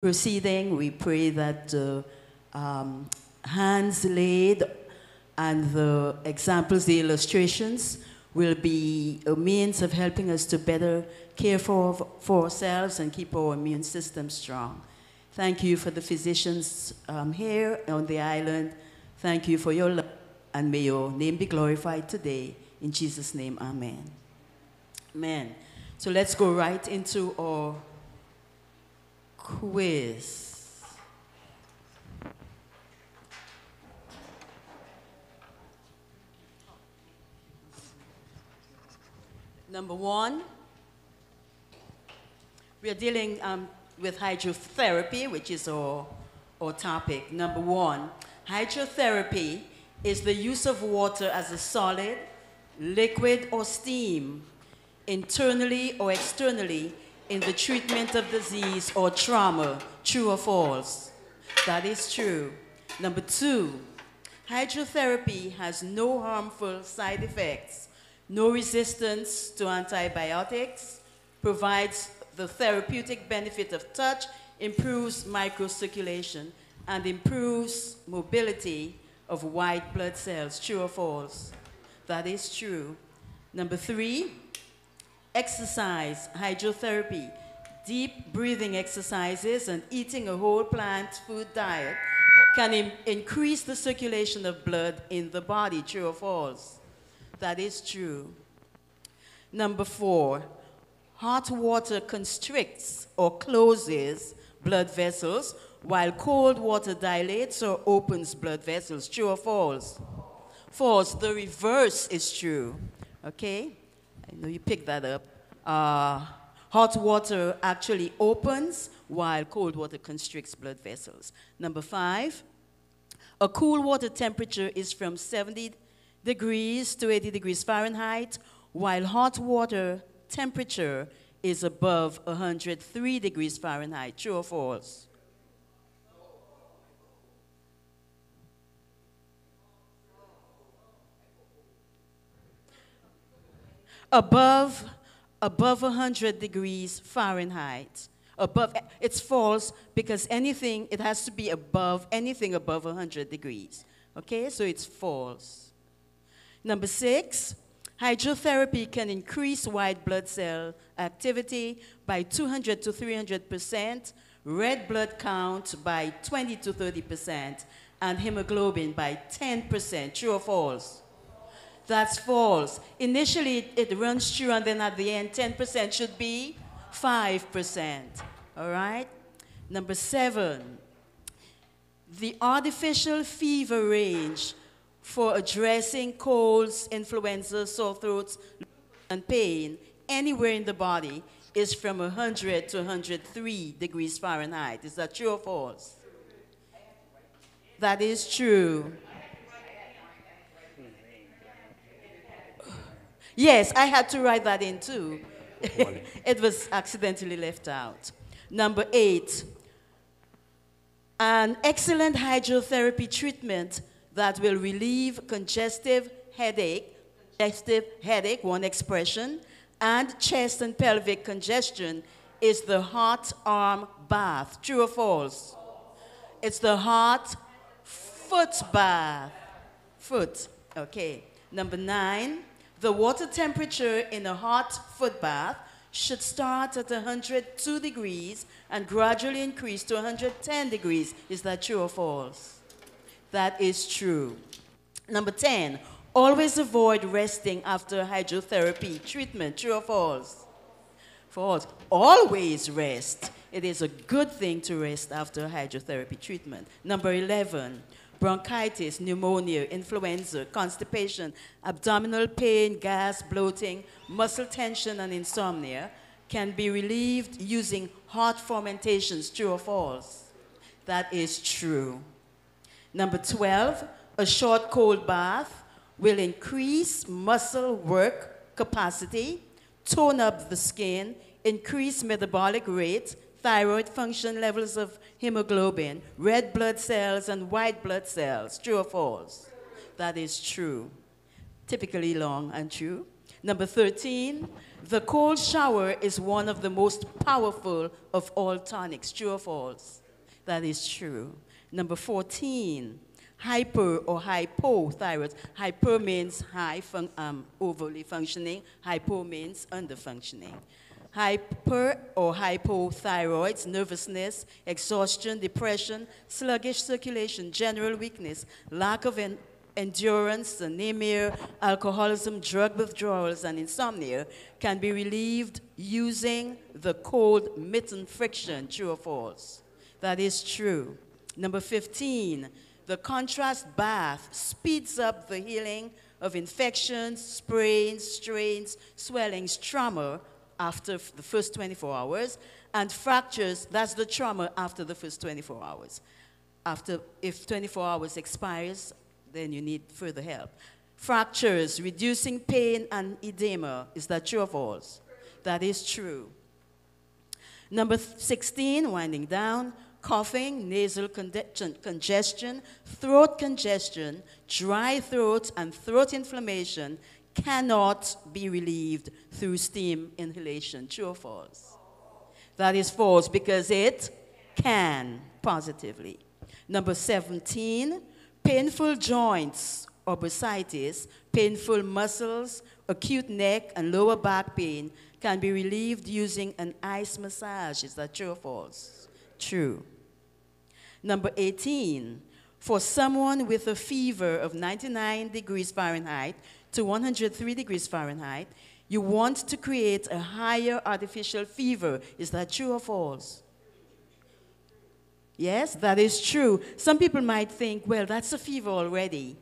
proceeding, we pray that the um, hands laid and the examples, the illustrations, will be a means of helping us to better care for, for ourselves and keep our immune system strong. Thank you for the physicians um, here on the island. Thank you for your love, and may your name be glorified today. In Jesus' name, amen. Amen. So let's go right into our quiz. Number one, we are dealing um, with hydrotherapy, which is our, our topic. Number one, hydrotherapy is the use of water as a solid, liquid, or steam, internally or externally, in the treatment of disease or trauma. True or false? That is true. Number two, hydrotherapy has no harmful side effects no resistance to antibiotics, provides the therapeutic benefit of touch, improves microcirculation, and improves mobility of white blood cells. True or false? That is true. Number three, exercise, hydrotherapy, deep breathing exercises, and eating a whole plant food diet can increase the circulation of blood in the body. True or false? That is true. Number four, hot water constricts or closes blood vessels, while cold water dilates or opens blood vessels. True or false? False. The reverse is true. Okay? I know you picked that up. Uh, hot water actually opens, while cold water constricts blood vessels. Number five, a cool water temperature is from 70 degrees to 80 degrees Fahrenheit, while hot water temperature is above 103 degrees Fahrenheit. True or false? Above, above 100 degrees Fahrenheit. Above, it's false because anything, it has to be above, anything above 100 degrees. Okay, so it's false. Number six, hydrotherapy can increase white blood cell activity by 200 to 300%, red blood count by 20 to 30%, and hemoglobin by 10%. True or false? That's false. Initially, it, runs through, and then at the end, 10% should be 5%. All right? Number seven, the artificial fever range for addressing colds, influenza, sore throats, and pain anywhere in the body is from 100 to 103 degrees Fahrenheit. Is that true or false? That is true. Yes, I had to write that in too. it was accidentally left out. Number eight, an excellent hydrotherapy treatment that will relieve congestive headache, congestive headache, one expression, and chest and pelvic congestion is the hot arm bath. True or false? It's the hot foot bath. Foot. Okay. Number nine, the water temperature in a hot foot bath should start at 102 degrees and gradually increase to 110 degrees. Is that true or false? That is true. Number 10, always avoid resting after hydrotherapy treatment. True or false? False. Always rest. It is a good thing to rest after hydrotherapy treatment. Number 11, bronchitis, pneumonia, influenza, constipation, abdominal pain, gas, bloating, muscle tension, and insomnia can be relieved using hot fomentations. True or false? That is true. Number 12, a short cold bath will increase muscle work capacity, tone up the skin, increase metabolic rate, thyroid function levels of hemoglobin, red blood cells, and white blood cells. True or false? That is true. Typically long and true. Number 13, The cold shower is one of the most powerful of all tonics. True or false? That is true. Number 14, hyper or hypothyroid. Hyper means high, fun um, overly functioning. Hypo means under functioning. Hyper or hypothyroids, nervousness, exhaustion, depression, sluggish circulation, general weakness, lack of en endurance, anemia, alcoholism, drug withdrawals, and insomnia can be relieved using the cold mitten friction, true or false? That is true. Number 15, the contrast bath speeds up the healing of infections, sprains, strains, swellings, trauma after the first 24 hours, and fractures, that's the trauma after the first 24 hours. After, if 24 hours expires, then you need further help. Fractures, reducing pain and edema. Is that true or false? That is true. Number 16, winding down, coughing, nasal congestion, throat congestion, dry throat, and throat inflammation cannot be relieved through steam inhalation. True or false? That is false because it can positively. Number 17, painful joints or bursitis, painful muscles, acute neck and lower back pain can be relieved using an ice massage. Is that true or false? True. Number 18, for someone with a fever of 99 degrees Fahrenheit to 103 degrees Fahrenheit, you want to create a higher artificial fever. Is that true or false? Yes, that is true. Some people might think, well, that's a fever already.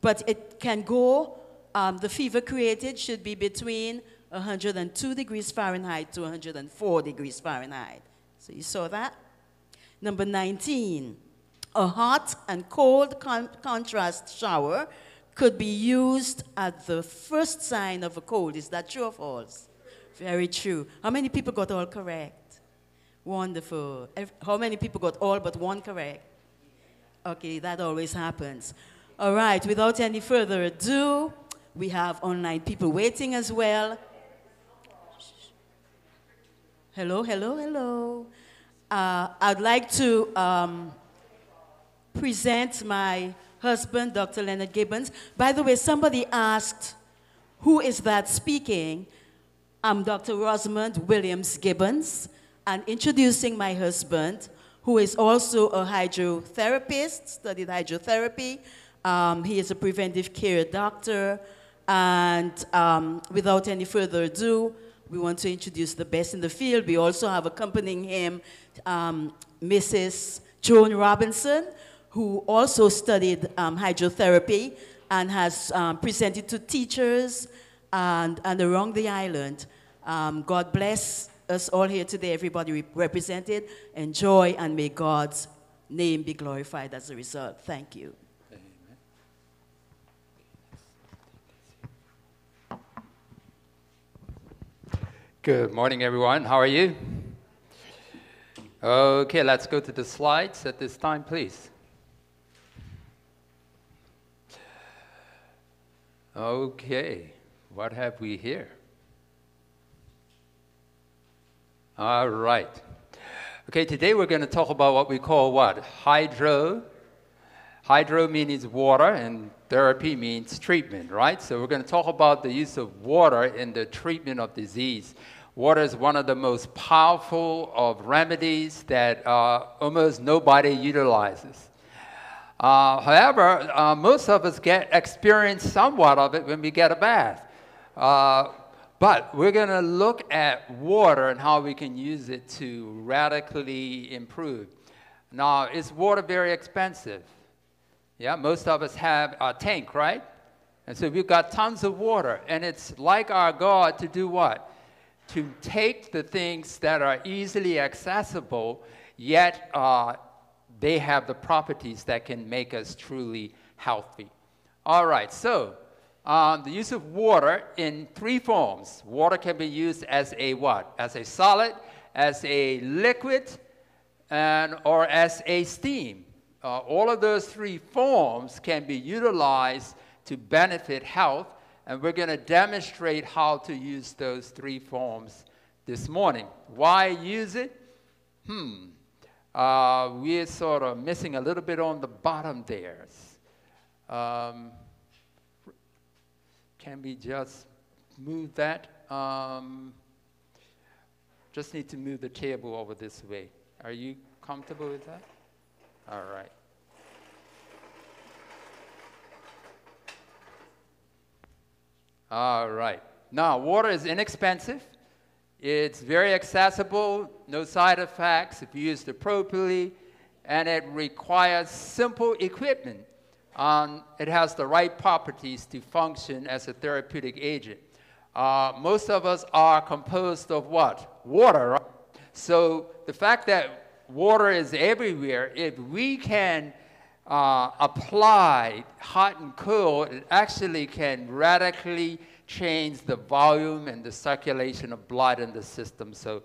But it can go, um, the fever created should be between 102 degrees Fahrenheit to 104 degrees Fahrenheit. So you saw that? Number 19, a hot and cold con contrast shower could be used at the first sign of a cold. Is that true or false? Very true. How many people got all correct? Wonderful. How many people got all but one correct? Okay, that always happens. All right, without any further ado, we have online people waiting as well. Hello, hello, hello. Uh, I'd like to um, present my husband, Dr. Leonard Gibbons. By the way, somebody asked, who is that speaking? I'm Dr. Rosamond Williams Gibbons and introducing my husband, who is also a hydrotherapist, studied hydrotherapy. Um, he is a preventive care doctor. And um, without any further ado, we want to introduce the best in the field. We also have accompanying him um, Mrs. Joan Robinson, who also studied um, hydrotherapy and has um, presented to teachers and, and around the island. Um, God bless us all here today, everybody represented. Enjoy and may God's name be glorified as a result. Thank you. Good morning, everyone. How are you? Okay, let's go to the slides at this time, please. Okay, what have we here? All right. Okay, today we're going to talk about what we call what? Hydro. Hydro means water, and therapy means treatment, right? So we're going to talk about the use of water in the treatment of disease. Water is one of the most powerful of remedies that uh, almost nobody utilizes. Uh, however, uh, most of us get experience somewhat of it when we get a bath. Uh, but we're going to look at water and how we can use it to radically improve. Now, is water very expensive? Yeah, most of us have a tank, right? And so we've got tons of water. And it's like our God to do what? To take the things that are easily accessible, yet uh, they have the properties that can make us truly healthy. All right, so um, the use of water in three forms. Water can be used as a what? As a solid, as a liquid, and or as a steam. Uh, all of those three forms can be utilized to benefit health And we're going to demonstrate how to use those three forms this morning. Why use it? Hmm. Uh, we're sort of missing a little bit on the bottom there. Um, can we just move that? Um, just need to move the table over this way. Are you comfortable with that? All right. All right. Now, water is inexpensive. It's very accessible, no side effects if used appropriately, and it requires simple equipment. Um, it has the right properties to function as a therapeutic agent. Uh, most of us are composed of what? Water, right? So the fact that water is everywhere, if we can uh, apply hot and cold, it actually can radically change the volume and the circulation of blood in the system. So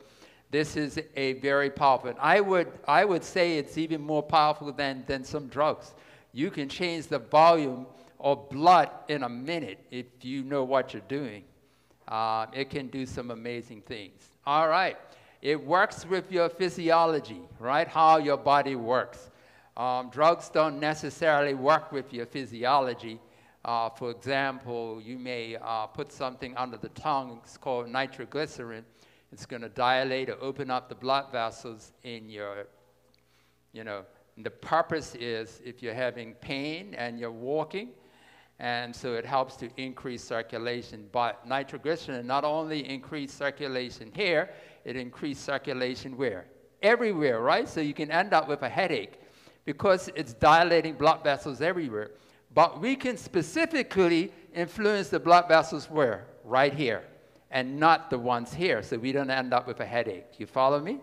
this is a very powerful. I would, I would say it's even more powerful than, than some drugs. You can change the volume of blood in a minute if you know what you're doing. Uh, it can do some amazing things. All right. It works with your physiology, right? How your body works. Um, drugs don't necessarily work with your physiology. Uh, for example, you may uh, put something under the tongue, it's called nitroglycerin. It's going to dilate or open up the blood vessels in your, you know, the purpose is if you're having pain and you're walking, and so it helps to increase circulation. But nitroglycerin not only increase circulation here, it increases circulation where? Everywhere, right? So you can end up with a headache because it's dilating blood vessels everywhere. But we can specifically influence the blood vessels where? Right here, and not the ones here, so we don't end up with a headache. You follow me?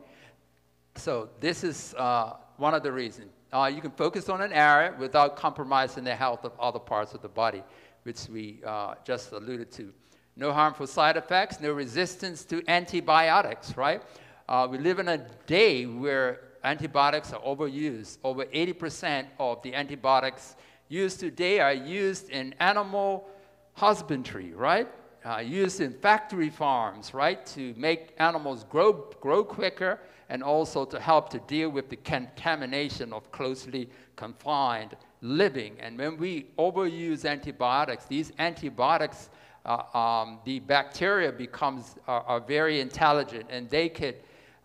So this is uh, one of the reasons. Uh, you can focus on an area without compromising the health of other parts of the body, which we uh, just alluded to. No harmful side effects, no resistance to antibiotics, right? Uh, we live in a day where antibiotics are overused. Over 80% of the antibiotics used today are used in animal husbandry, right? Uh, used in factory farms, right, to make animals grow, grow quicker and also to help to deal with the contamination of closely confined living. And when we overuse antibiotics, these antibiotics, uh, um, the bacteria becomes are, are, very intelligent and they could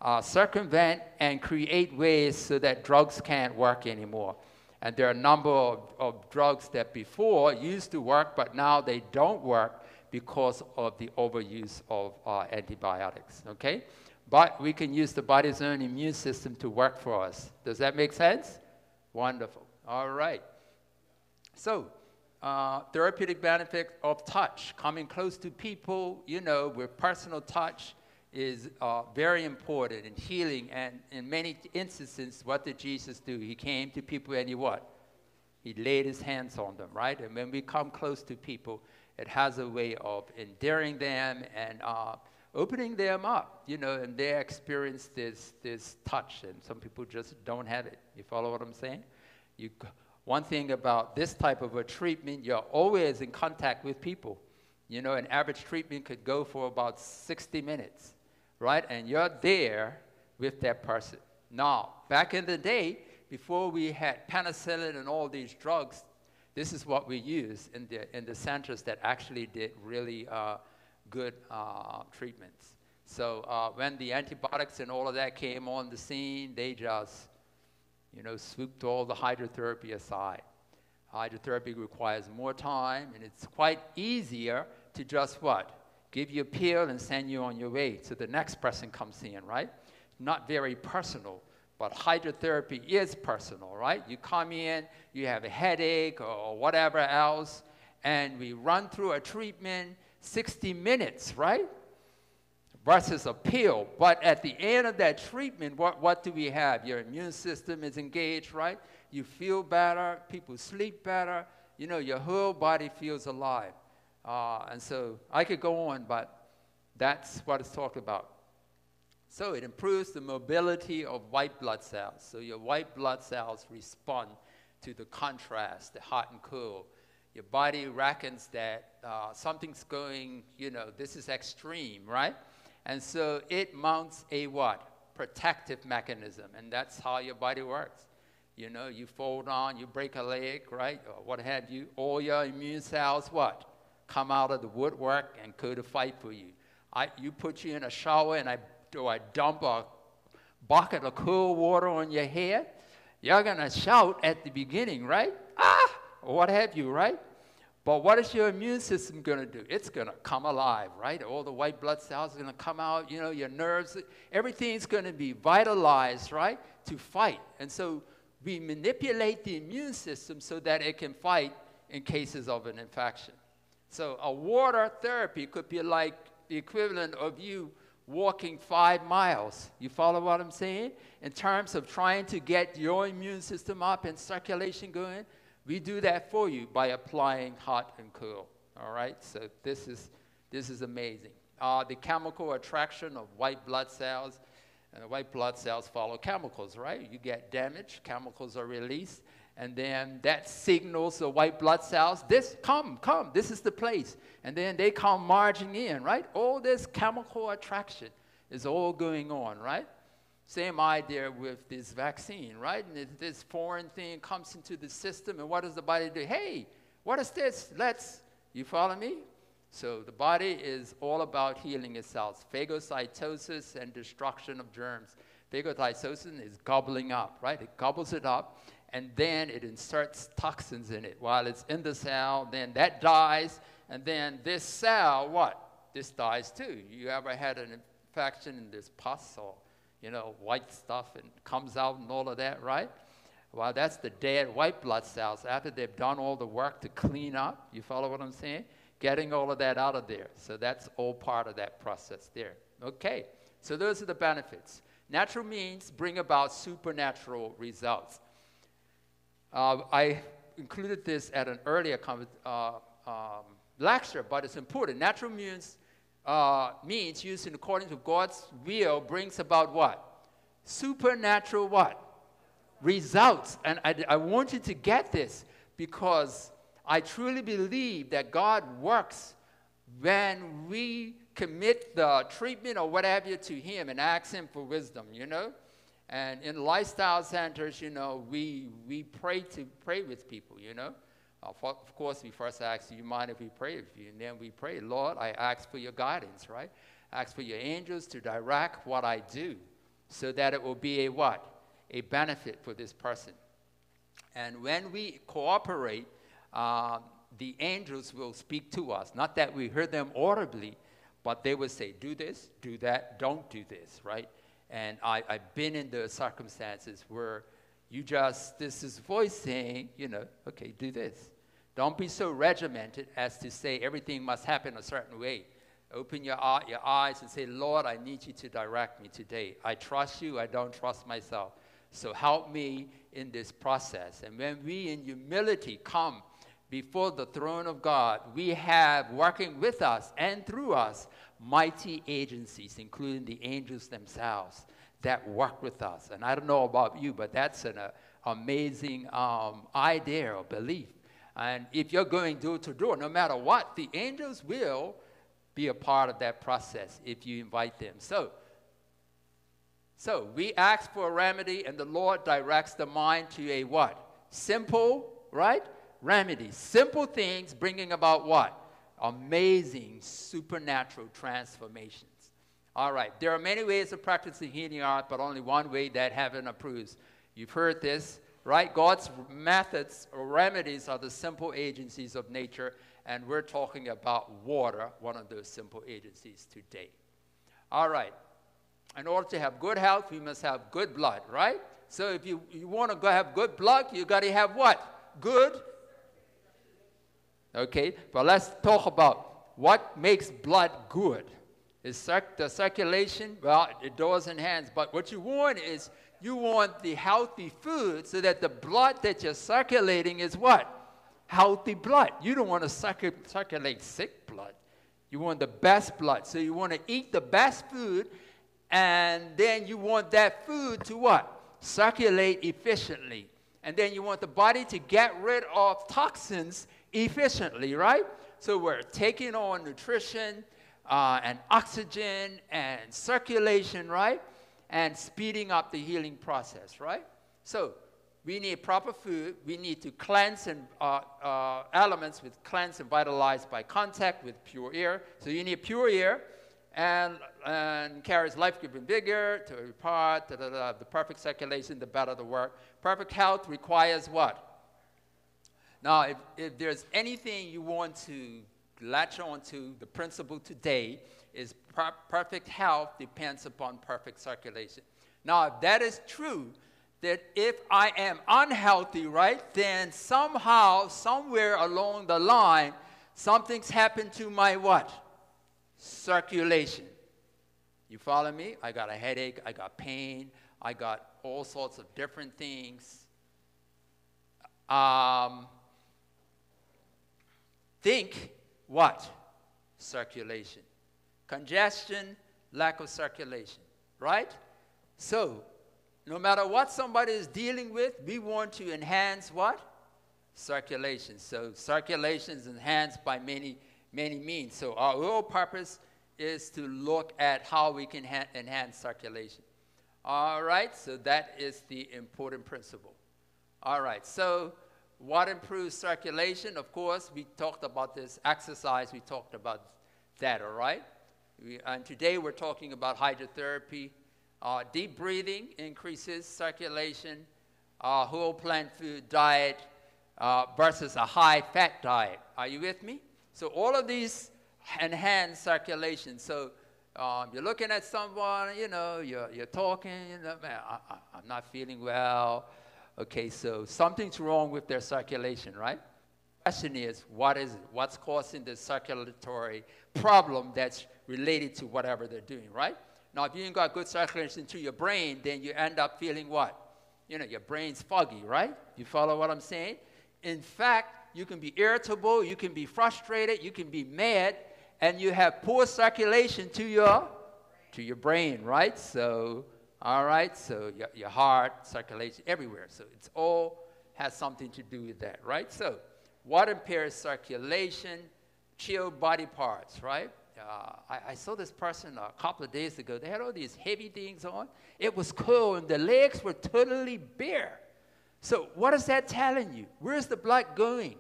uh, circumvent and create ways so that drugs can't work anymore. And there are a number of, of drugs that before used to work, but now they don't work because of the overuse of uh, antibiotics, okay? But we can use the body's own immune system to work for us. Does that make sense? Wonderful. All right. So, uh, therapeutic benefit of touch, coming close to people, you know, with personal touch is uh, very important in healing. And in many instances, what did Jesus do? He came to people and he what? He laid his hands on them, right? And when we come close to people, it has a way of endearing them and uh, opening them up, you know, and they experience this, this touch, and some people just don't have it. You follow what I'm saying? You, one thing about this type of a treatment, you're always in contact with people. You know, an average treatment could go for about 60 minutes right? And you're there with that person. Now, back in the day, before we had penicillin and all these drugs, this is what we used in the, in the centers that actually did really uh, good uh, treatments. So uh, when the antibiotics and all of that came on the scene, they just, you know, swooped all the hydrotherapy aside. Hydrotherapy requires more time, and it's quite easier to just what? Give you a pill and send you on your way. So the next person comes in, right? Not very personal, but hydrotherapy is personal, right? You come in, you have a headache or whatever else, and we run through a treatment 60 minutes, right? Versus a pill. But at the end of that treatment, what, what do we have? Your immune system is engaged, right? You feel better, people sleep better, you know, your whole body feels alive. Uh, and so I could go on, but that's what it's talked about. So it improves the mobility of white blood cells. So your white blood cells respond to the contrast, the hot and cool. your body reckons that uh, something's going, you know, this is extreme, right? And so it mounts a what? Protective mechanism. And that's how your body works. You know, you fold on, you break a leg, right? Or what have you. All your immune cells, what? Come out of the woodwork and go to fight for you. I, you put you in a shower and I, do I dump a bucket of cool water on your hair, you're going to shout at the beginning, right? Ah! What have you, right? But what is your immune system going to do? It's going to come alive, right? All the white blood cells are going to come out, you know, your nerves, everything's going to be vitalized, right, to fight. And so we manipulate the immune system so that it can fight in cases of an infection. So a water therapy could be like the equivalent of you walking five miles. You follow what I'm saying? In terms of trying to get your immune system up and circulation going, we do that for you by applying hot and cool. All right? So this is, this is amazing. Uh, the chemical attraction of white blood cells, and the white blood cells follow chemicals, right? You get damage, chemicals are released, and then that signals the white blood cells, this, come, come, this is the place. And then they come marching in, right? All this chemical attraction is all going on, right? Same idea with this vaccine, right? And this foreign thing comes into the system, and what does the body do? Hey, what is this? Let's, you follow me? So the body is all about healing itself. Phagocytosis and destruction of germs. Phagocytosis is gobbling up, right? It gobbles it up, and then it inserts toxins in it while it's in the cell. Then that dies, and then this cell, what? This dies too. You ever had an infection in this pus or you know, white stuff and comes out and all of that, right? Well, that's the dead white blood cells after they've done all the work to clean up. You follow what I'm saying? Getting all of that out of there. So that's all part of that process there. Okay, so those are the benefits. Natural means bring about supernatural results. Uh, I included this at an earlier uh, um, lecture, but it's important. Natural means uh, means used in accordance with God's will brings about what? Supernatural what? Results. And I, I want you to get this because I truly believe that God works when we commit the treatment or whatever to Him and ask Him for wisdom, you know? And in lifestyle centers, you know, we, we pray to pray with people, you know? Of course, we first ask, do you mind if we pray with you? And then we pray, Lord, I ask for your guidance, right? Ask for your angels to direct what I do so that it will be a what? A benefit for this person. And when we cooperate, uh, the angels will speak to us. Not that we hear them audibly, but they will say, do this, do that, don't do this, right? And I, I've been in the circumstances where you just, this is voice saying, you know, okay, do this. Don't be so regimented as to say everything must happen a certain way. Open your, your eyes and say, Lord, I need you to direct me today. I trust you, I don't trust myself. So help me in this process. And when we in humility come before the throne of God, we have working with us and through us mighty agencies, including the angels themselves that work with us. And I don't know about you, but that's an uh, amazing um, idea or belief. And if you're going door to door, no matter what, the angels will be a part of that process if you invite them. So, so we ask for a remedy, and the Lord directs the mind to a what? Simple, right? Remedy. Simple things bringing about what? Amazing supernatural transformations. All right, there are many ways of practicing healing art, but only one way that heaven approves. You've heard this, right? God's methods or remedies are the simple agencies of nature, and we're talking about water, one of those simple agencies today. All right, in order to have good health, we must have good blood, right? So if you, you want to go have good blood, you got to have what? Good. Okay, but let's talk about what makes blood good. Is circ- the circulation, well, it does enhance, but what you want is you want the healthy food so that the blood that you're circulating is what? Healthy blood. You don't want to circ- circulate sick blood. You want the best blood. So you want to eat the best food, and then you want that food to what? Circulate efficiently. And then you want the body to get rid of toxins efficiently, right? So we're taking on nutrition uh, and oxygen and circulation, right? And speeding up the healing process, right? So we need proper food. We need to cleanse and uh, uh, elements with cleanse and vitalize by contact with pure air. So you need pure air and, and carries life-giving vigor to impart the perfect circulation, the better the work. Perfect health requires what? Now, if, if there's anything you want to latch on to, the principle today is per perfect health depends upon perfect circulation. Now, if that is true, that if I am unhealthy, right, then somehow, somewhere along the line, something's happened to my what? Circulation. You follow me? I got a headache, I got pain, I got all sorts of different things. Um, think what? Circulation. Congestion, lack of circulation, right? So, no matter what somebody is dealing with, we want to enhance what? Circulation. So, circulation is enhanced by many, many means. So, our real purpose is to look at how we can enhance circulation. All right, so that is the important principle. All right, so what improves circulation? Of course, we talked about this exercise, we talked about that, all right? We, and today we're talking about hydrotherapy. Uh, deep breathing increases circulation, uh, whole plant food diet uh, versus a high fat diet. Are you with me? So, all of these enhance circulation. So, um, you're looking at someone, you know, you're, you're talking, you know, man, I, I'm not feeling well. Okay, so something's wrong with their circulation, right? Question is, what is it? What's causing the circulatory problem that's related to whatever they're doing, right? Now, if you ain't got good circulation to your brain, then you end up feeling what? You know, your brain's foggy, right? You follow what I'm saying? In fact, you can be irritable, you can be frustrated, you can be mad, and you have poor circulation to your to your brain, right? So all right, so your, your heart, circulation, everywhere. So it's all has something to do with that, right? So what impairs circulation? Chill body parts, right? Uh, I, I, saw this person a couple of days ago. They had all these heavy things on. It was cold, and the legs were totally bare. So, what is that telling you? Where's the blood going?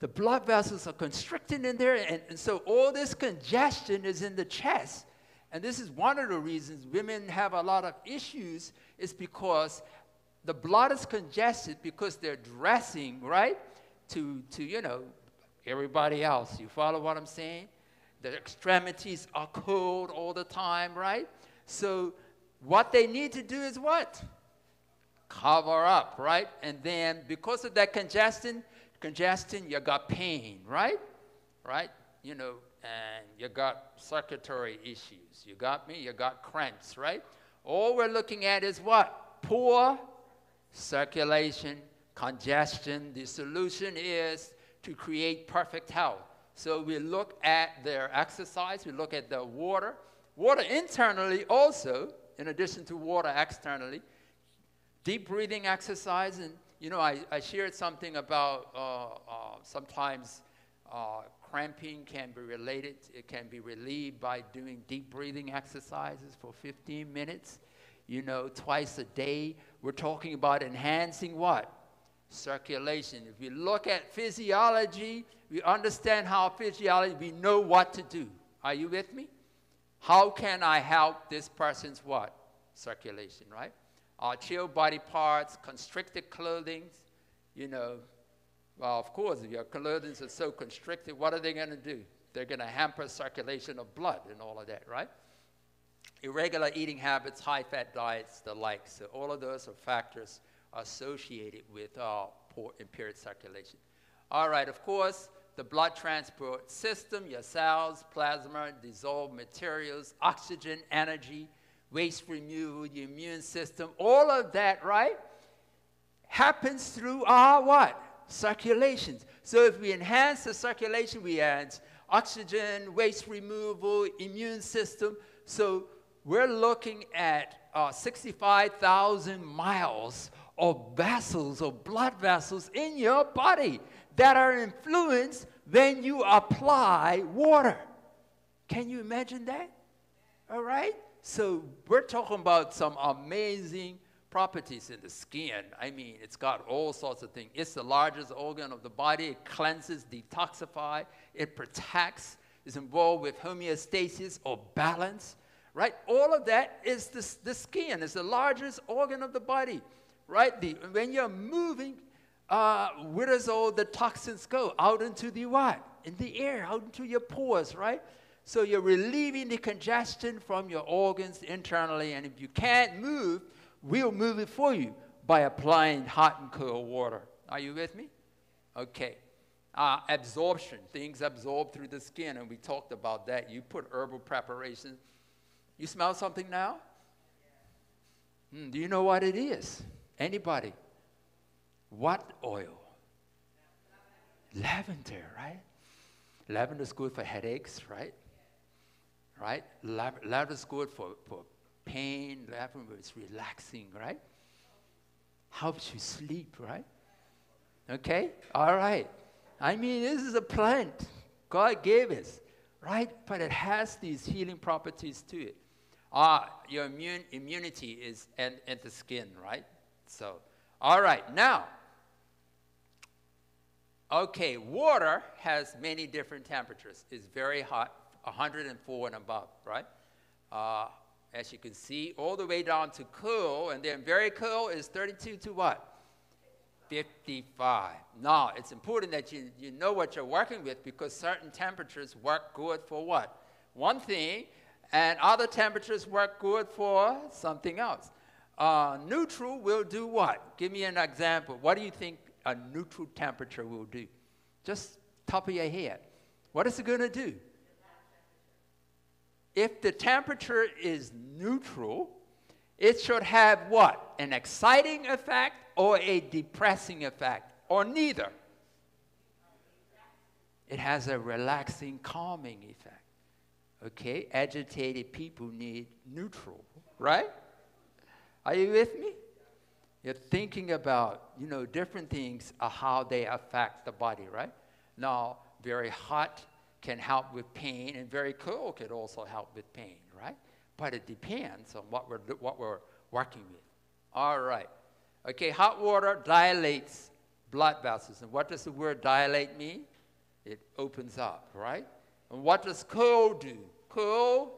The blood vessels are constricting in there, and, and so all this congestion is in the chest. And this is one of the reasons women have a lot of issues, is because the blood is congested because they're dressing, right? To, to you know, everybody else. You follow what I'm saying? The extremities are cold all the time, right? So what they need to do is what? Cover up, right? And then because of that congestion, congestion, you got pain, right? Right? You know, and you got circulatory issues. You got me? You got cramps, right? All we're looking at is what? Poor circulation, congestion. The solution is to create perfect health. So we look at their exercise, we look at the water. Water internally also, in addition to water externally. Deep breathing exercise. And, you know, I, I shared something about uh, uh, sometimes uh, cramping can be related, it can be relieved by doing deep breathing exercises for 15 minutes, you know, twice a day. We're talking about enhancing what? Circulation. If we look at physiology, we understand how physiology, we know what to do. Are you with me? How can I help this person's what? Circulation, right? Our chill body parts, constricted clothing, you know, well, of course, if your clothing is so constricted, what are they going to do? They're going to hamper circulation of blood and all of that, right? Irregular eating habits, high fat diets, the like. So, all of those are factors associated with uh, poor impaired circulation. All right, of course, the blood transport system, your cells, plasma, dissolved materials, oxygen, energy, waste removal, your immune system, all of that, right, happens through our what? Circulations. So if we enhance the circulation, we add oxygen, waste removal, immune system. So we're looking at uh, 65,000 miles of vessels of blood vessels in your body that are influenced when you apply water. Can you imagine that? All right? So we're talking about some amazing properties in the skin. I mean, it's got all sorts of things. It's the largest organ of the body. It cleanses, detoxifies, it protects, is involved with homeostasis or balance, right? All of that is the, the skin. It's the largest organ of the body, right? The, when you're moving, uh, where does all the toxins go? Out into the what? In the air, out into your pores, right? So you're relieving the congestion from your organs internally, and if you can't move, we'll move it for you by applying hot and cold water. Are you with me? Okay. Uh, absorption, things absorb through the skin, and we talked about that. You put herbal preparation. You smell something now? Hmm, do you know what it is? Anybody? What oil? Lavender, right? Lavender is good for headaches, right? Right? Lavender is good for, for pain, lavender is relaxing, right? Helps you sleep, right? Okay? All right. I mean, this is a plant God gave us, right? But it has these healing properties to it. Uh, your immune, immunity is in, in the skin, right? So, all right, now, okay, water has many different temperatures. It's very hot, 104 and above, right? Uh, as you can see, all the way down to cool, and then very cool is 32 to what? 55. Now, it's important that you, you know what you're working with because certain temperatures work good for what? One thing, and other temperatures work good for something else. Uh, neutral will do what? Give me an example. What do you think a neutral temperature will do? Just top of your head. What is it going to do? If the temperature is neutral, it should have what? An exciting effect or a depressing effect, or neither. It has a relaxing, calming effect. Okay? Agitated people need neutral, right? Are you with me? You're thinking about, you know, different things, are how they affect the body, right? Now, very hot can help with pain, and very cold can also help with pain, right? But it depends on what we're, what we're working with. All right. Okay, hot water dilates blood vessels. And what does the word dilate mean? It opens up, right? And what does cold do? Cold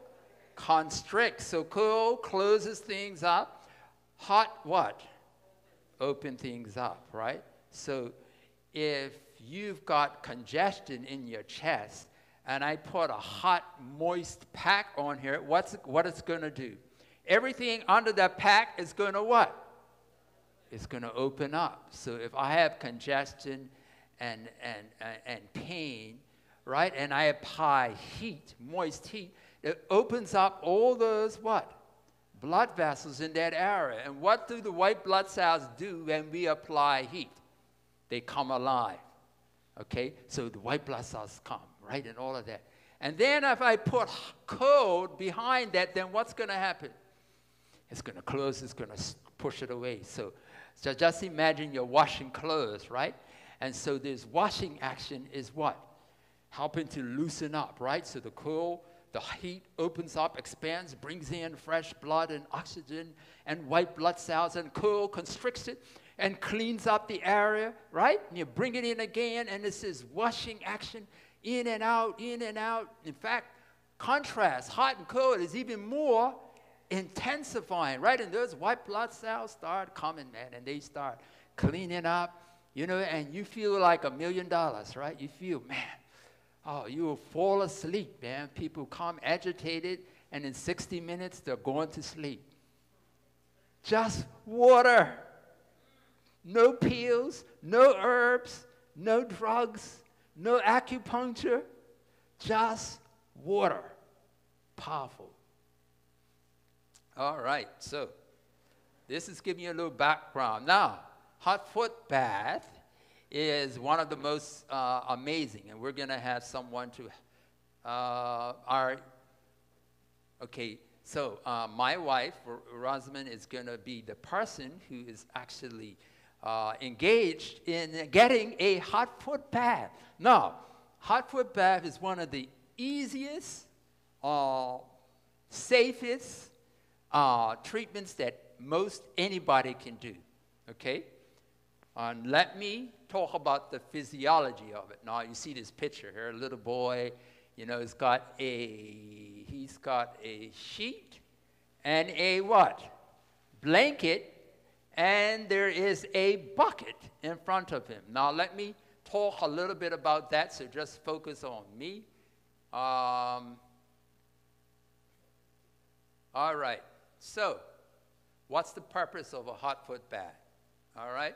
constricts. So cold closes things up. Hot what? Open things up, right? So if you've got congestion in your chest, and I put a hot, moist pack on here, what's, what it's going to do? Everything under that pack is going to what? It's going to open up. So if I have congestion and, and, uh, and pain, right, and I apply heat, moist heat, it opens up all those what? Blood vessels in that area. And what do the white blood cells do when we apply heat? They come alive. Okay? So the white blood cells come right? And all of that. And then if I put code behind that, then what's going to happen? It's going to close, it's going to push it away. So, so just imagine you're washing clothes, right? And so this washing action is what? Helping to loosen up, right? So the cool, the heat opens up, expands, brings in fresh blood and oxygen and white blood cells, and cool constricts it and cleans up the area, right? And you bring it in again, and this is washing action in and out, in and out. In fact, contrast, hot and cold, is even more intensifying, right? And those white blood cells start coming, man, and they start cleaning up, you know, and you feel like a million dollars, right? You feel, man, oh, you will fall asleep, man. People come agitated, and in 60 minutes, they're going to sleep. Just water. No pills, no herbs, no drugs, no acupuncture, just water. Powerful. All right, so this is giving you a little background. Now, hot foot bath is one of the most uh, amazing, and we're going to have someone to uh, our okay So uh, my wife, Rosamond, is going to be the person who is actually uh, engaged in getting a hot foot bath. Now, hot foot bath is one of the easiest, uh, safest uh, treatments that most anybody can do. Okay? And let me talk about the physiology of it. Now, you see this picture here, a little boy, you know, he's got a, he's got a sheet and a what? Blanket, and there is a bucket in front of him. Now, let me talk a little bit about that, so just focus on me. Um, all right, so what's the purpose of a hot foot bath? All right?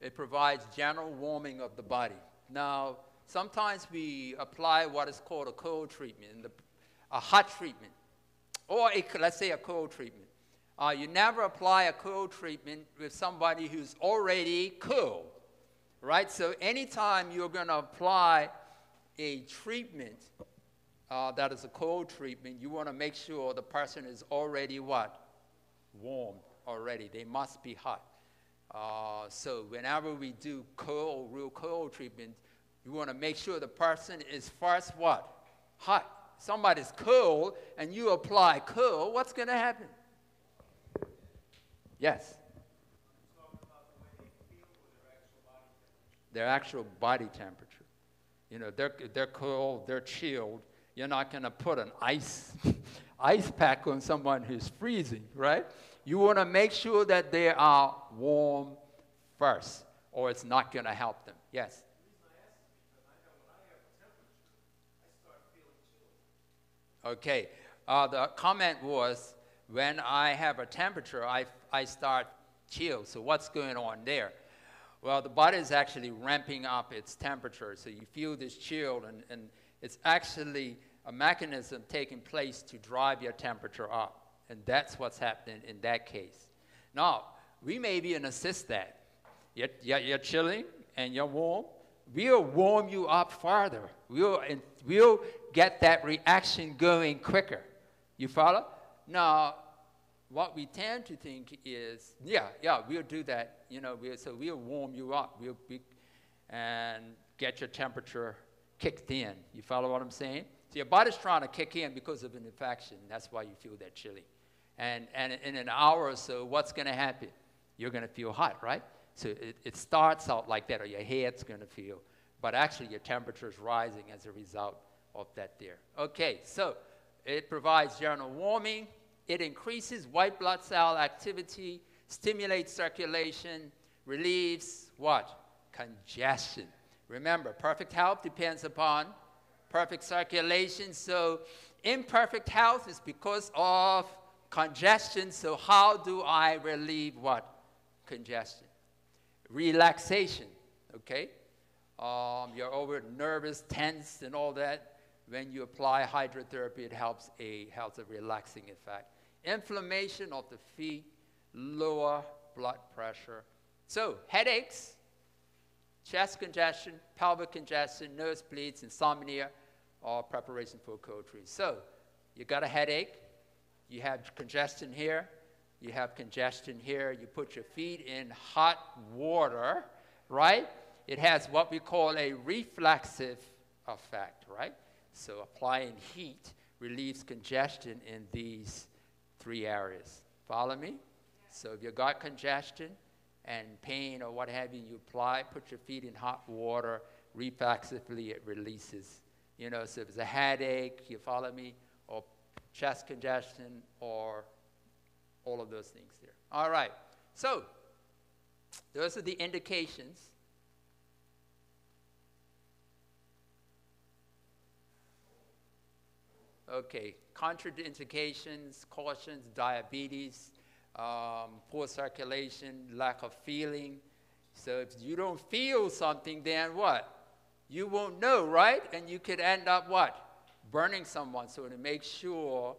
It provides general warming of the body. Now, sometimes we apply what is called a cold treatment, a hot treatment, or a, let's say a cold treatment. Uh, you never apply a cold treatment with somebody who's already cool, right? So anytime you're going to apply a treatment uh, that is a cold treatment, you want to make sure the person is already what? Warm already. They must be hot. Uh, so whenever we do cold, real cold treatment, you want to make sure the person is first what? Hot. Somebody's cold and you apply cold, what's going to happen? Yes? Their actual body temperature. You know, they're, they're cold, they're chilled. You're not going to put an ice, ice pack on someone who's freezing, right? You want to make sure that they are warm first, or it's not going to help them. Yes? Okay. Uh, the comment was when I have a temperature, I, I start chill. So what's going on there? Well, the body is actually ramping up its temperature. So you feel this chill, and, and it's actually a mechanism taking place to drive your temperature up. And that's what's happening in that case. Now, we may be an assist that. You're, you're, chilling and you're warm. We'll warm you up farther. We'll, we'll get that reaction going quicker. You follow? Now, what we tend to think is, yeah, yeah, we'll do that. You know, we'll, so we'll warm you up. We'll be, and get your temperature kicked in. You follow what I'm saying? So your body's trying to kick in because of an infection. That's why you feel that chilly. And, and in an hour or so, what's going to happen? You're going to feel hot, right? So it, it starts out like that, or your head's going to feel. But actually, your temperature is rising as a result of that there. Okay, so it provides general warming. It increases white blood cell activity, stimulates circulation, relieves what? Congestion. Remember, perfect health depends upon perfect circulation. So imperfect health is because of congestion. So how do I relieve what? Congestion. Relaxation, okay? Um, you're over nervous, tense, and all that. When you apply hydrotherapy, it helps a, helps a relaxing effect. Inflammation of the feet, lower blood pressure. So headaches, chest congestion, pelvic congestion, nosebleeds, insomnia, or preparation for cold treatment. So you got a headache, you have congestion here, you have congestion here, you put your feet in hot water, right? It has what we call a reflexive effect, right? So applying heat relieves congestion in these three areas. Follow me? So if you got congestion, and pain or what have you, you apply, put your feet in hot water, reflexively it releases. You know, so if it's a headache, you follow me, or chest congestion, or all of those things there. All right, so those are the indications. Okay, contraindications, cautions, diabetes, um, poor circulation, lack of feeling. So if you don't feel something, then what? You won't know, right? And you could end up what? Burning someone. So to make sure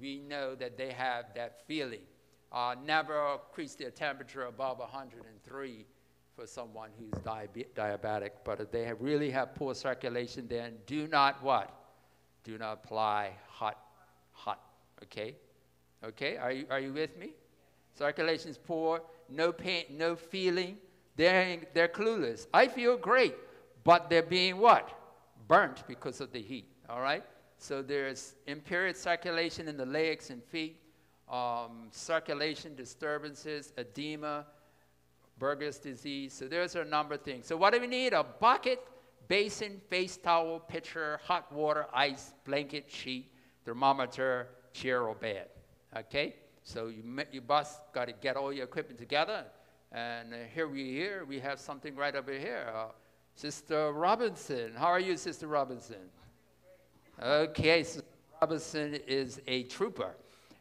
we know that they have that feeling. Uh, never increase their temperature above 103 for someone who's diabe- diabetic. But if they have really have poor circulation, then do not what? Do not apply hot, hot. Okay? Okay? Are you, are you with me? Circulation is poor, no pain, no feeling. They're, they're clueless. I feel great, but they're being what? Burnt because of the heat. All right? So there's impaired circulation in the legs and feet, um, circulation disturbances, edema, Buerger's disease. So there's a number of things. So what do we need? A bucket, basin, face towel, pitcher, hot water, ice, blanket, sheet, thermometer, chair or bed. Okay? So you, you bust got to get all your equipment together. And uh, here we here we have something right over here. Uh, Sister Robinson, how are you, Sister Robinson? Okay, Sister Robinson is a trooper.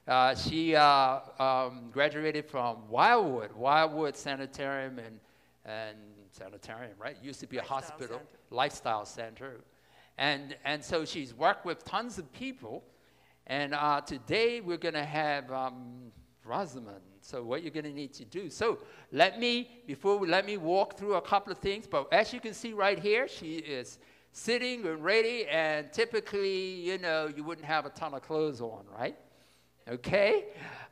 Uh, she uh, um, graduated from Wildwood, Wildwood Sanitarium and, and Sanitarium, right? Used to be lifestyle a hospital, center. lifestyle center. And, and so she's worked with tons of people. And uh, today we're going to have um, Rosamond. So what you're going to need to do. So let me, before we, let me walk through a couple of things. But as you can see right here, she is sitting and ready. And typically, you know, you wouldn't have a ton of clothes on, right? okay?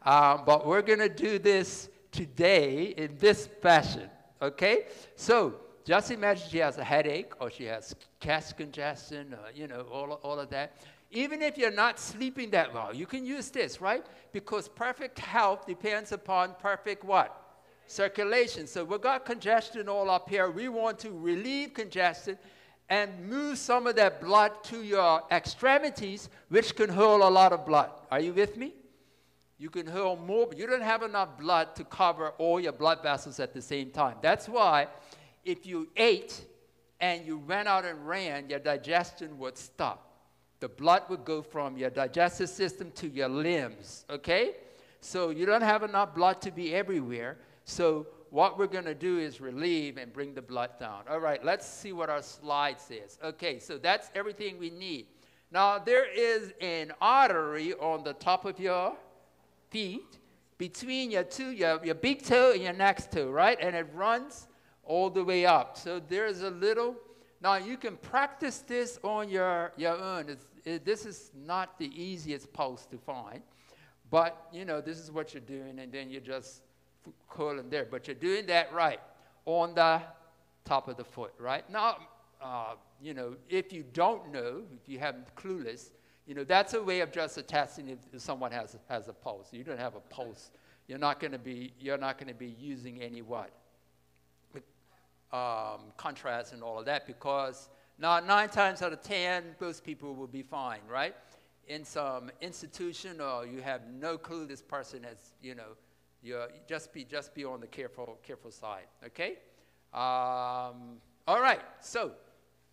Um, but we're going to do this today in this fashion, okay? So just imagine she has a headache or she has chest congestion, or, you know, all, all of that. Even if you're not sleeping that well, you can use this, right? Because perfect health depends upon perfect what? Circulation. So we've got congestion all up here. We want to relieve congestion and move some of that blood to your extremities, which can hold a lot of blood. Are you with me? You can hold more, but you don't have enough blood to cover all your blood vessels at the same time. That's why if you ate and you ran out and ran, your digestion would stop. The blood would go from your digestive system to your limbs, okay? So you don't have enough blood to be everywhere. So what we're going to do is relieve and bring the blood down. All right, let's see what our slide says. Okay, so that's everything we need. Now, there is an artery on the top of your feet between your two, your, your big toe and your next toe, right? And it runs all the way up. So there's a little, now you can practice this on your, your own. It, this is not the easiest pulse to find, but you know, this is what you're doing, and then you're just curling there. But you're doing that right on the top of the foot, right? Now, uh, you know, if you don't know, if you have clueless, you know, that's a way of just attesting if someone has, has a pulse. You don't have a pulse. You're not going to be, you're not going to be using any what? Um, contrast and all of that because now nine times out of ten, most people will be fine, right? In some institution or you have no clue this person has, you know, you just be, just be on the careful, careful side, okay? Um, all right, so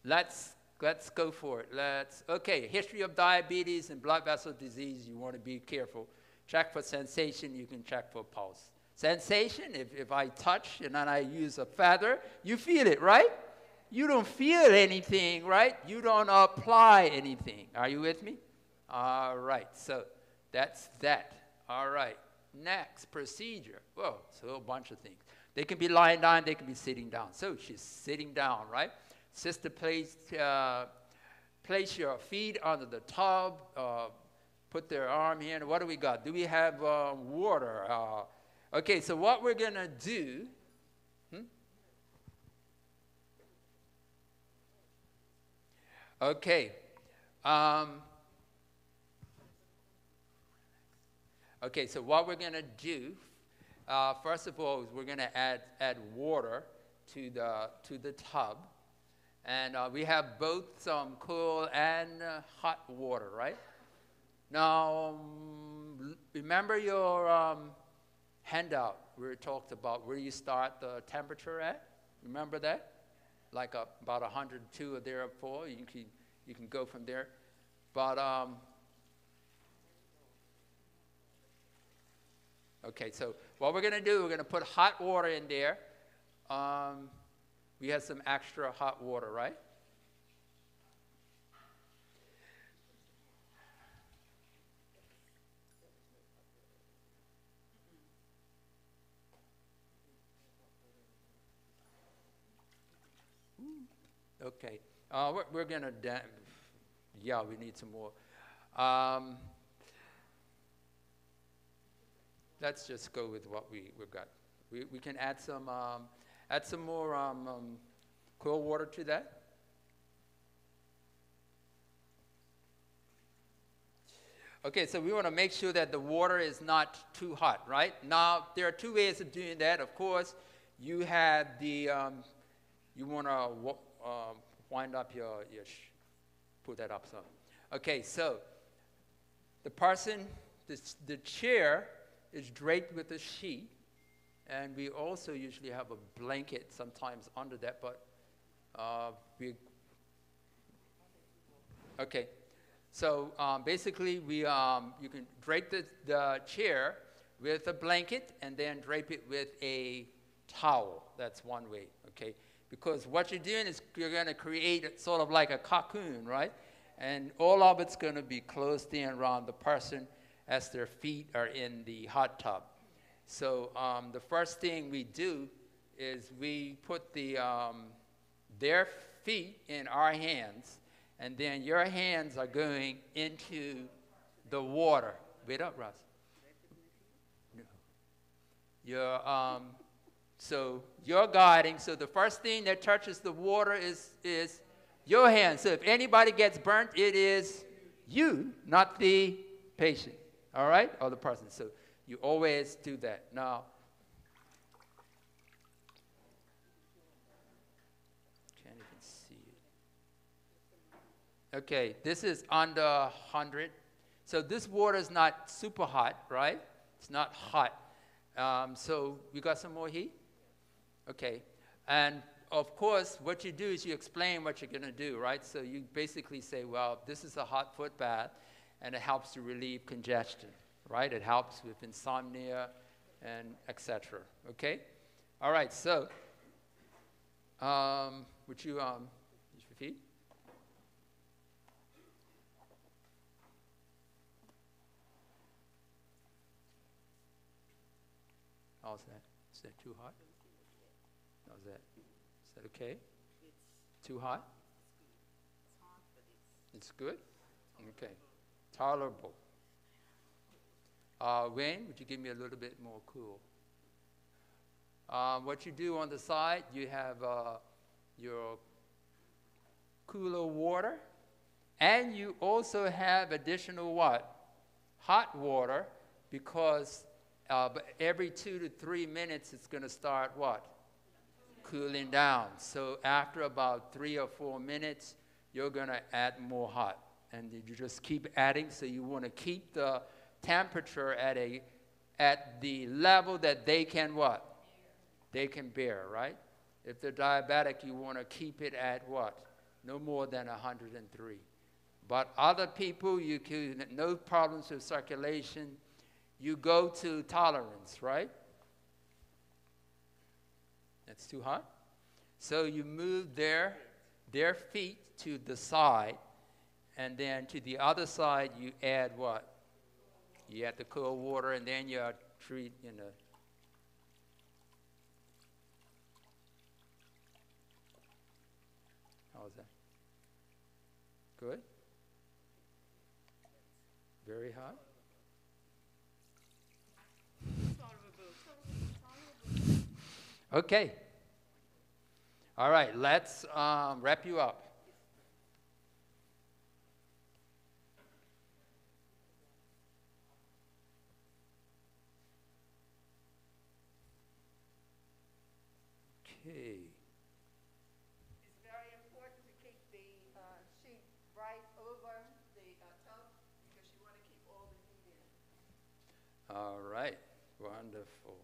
let's Let's go for it. Let's, okay, history of diabetes and blood vessel disease, you want to be careful. Check for sensation, you can check for pulse. Sensation, if, if I touch and then I use a feather, you feel it, right? You don't feel anything, right? You don't apply anything. Are you with me? All right, so that's that. All right, next procedure. Whoa, so a whole bunch of things. They can be lying down, they can be sitting down. So she's sitting down, right? Sister, place, uh, place your feet under the tub, uh, put their arm here. What do we got? Do we have uh, water? Uh, okay, so what we're going to do. Hmm? Okay. Um, okay, so what we're going to do, uh, first of all, is we're going to add, add water to the, to the tub. And uh, we have both some cool and uh, hot water, right? Now, um, remember your um, handout where it talked about where you start the temperature at? Remember that? Like a, about 102 or therefore, you can, you can go from there. But, um, okay, so what we're going to do, we're going to put hot water in there. Um, we had some extra hot water, right? Okay. Uh, we're, we're going to, yeah, we need some more. Um, let's just go with what we, we've got. We, we can add some, um, add some more um, um, cool water to that. Okay, so we want to make sure that the water is not too hot, right? Now, there are two ways of doing that. Of course, you have the, um, you want to uh, wind up your, your put that up some. Okay, so the person, the, the chair is draped with a sheet, and we also usually have a blanket sometimes under that, but uh, we, okay. So um, basically, we, um, you can drape the, the chair with a blanket and then drape it with a towel. That's one way, okay? Because what you're doing is you're going to create sort of like a cocoon, right? And all of it's going to be closed in around the person as their feet are in the hot tub. So um, the first thing we do is we put the, um, their feet in our hands and then your hands are going into the water. Wait up, Russ. No. You're, um, so you're guiding. So the first thing that touches the water is, is your hand. So if anybody gets burnt, it is you, not the patient. All right? Or the person. So you always do that. Now, can't even see it. Okay, this is under 100. So this water is not super hot, right? It's not hot. Um, so we got some more heat? Okay. And of course, what you do is you explain what you're going to do, right? So you basically say, well, this is a hot foot bath, and it helps to relieve congestion, right? It helps with insomnia and etc. Okay? All right, so um, would you um, feet? How's that? Is that too hot? How's that? Is that okay? It's too hot? It's hot, but it's. It's good? Okay. Tolerable. Uh, Wayne, would you give me a little bit more cool? Um, what you do on the side, you have uh, your cooler water, and you also have additional what? Hot water, because uh, every two to three minutes, it's going to start what? Cooling down. So after about three or four minutes, you're going to add more hot. And you just keep adding. So you want to keep the temperature at, a, at the level that they can what? They can bear, right? If they're diabetic, you want to keep it at what? No more than 103. But other people, you can, no problems with circulation, you go to tolerance, right? That's too hot. So you move their, their feet to the side, and then to the other side, you add what? You add the cold water, and then you treat, you know. How was that? Good? Very hot? Okay. All right, let's um, wrap you up. Okay. It's very important to keep the uh, sheet right over the uh, tub because you want to keep all the heat in. All right, wonderful.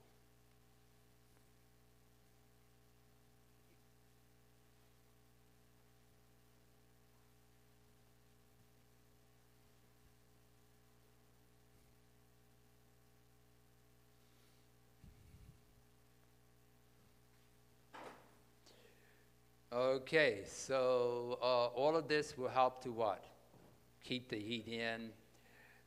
Okay, so uh, all of this will help to what? Keep the heat in.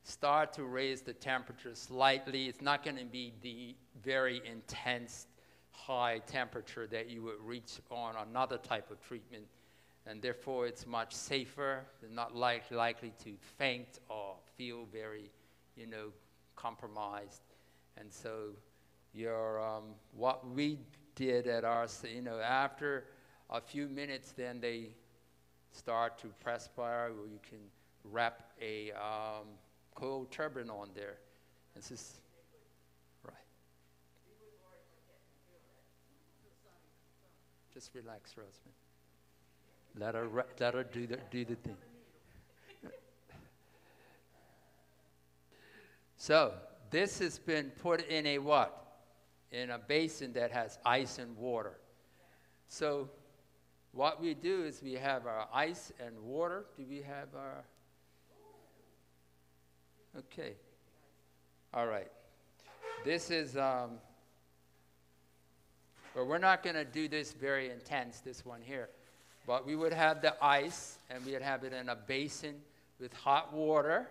Start to raise the temperature slightly. It's not going to be the very intense high temperature that you would reach on another type of treatment. And therefore, it's much safer. They're not like, likely to faint or feel very, you know, compromised. And so, your um, what we did at our, you know, after a few minutes, then they start to perspire, or you can wrap a um, cold turban on there. It's just right. Just relax, Rosamond. Let her let her do the do the thing. So this has been put in a what? In a basin that has ice and water. So what we do is we have our ice and water. Do we have our? Okay. All right. This is. Um, but we're not going to do this very intense, this one here. But we would have the ice, and we'd have it in a basin with hot water,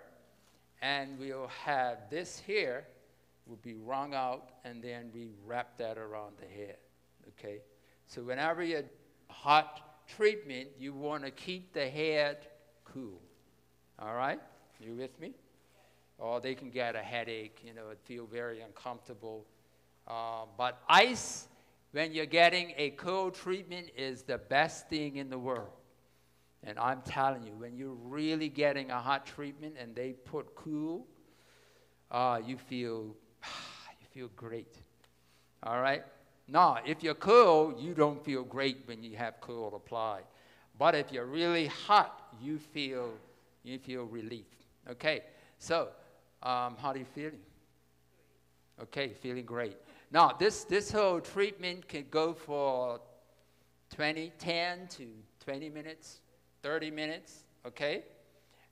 and we'll have this here will be wrung out, and then we wrap that around the head. Okay? So whenever you hot treatment, you want to keep the head cool. All right? You with me? Or they can get a headache, you know, feel very uncomfortable. Uh, but ice, when you're getting a cold treatment, is the best thing in the world. And I'm telling you, when you're really getting a hot treatment and they put cool, uh, you feel you feel great. All right. Now, if you're cold, you don't feel great when you have cold applied. But if you're really hot, you feel you feel relief. Okay. So, um, how are you feeling? Okay, feeling great. Now, this, this whole treatment can go for 20, 10 to 20 minutes, 30 minutes, okay?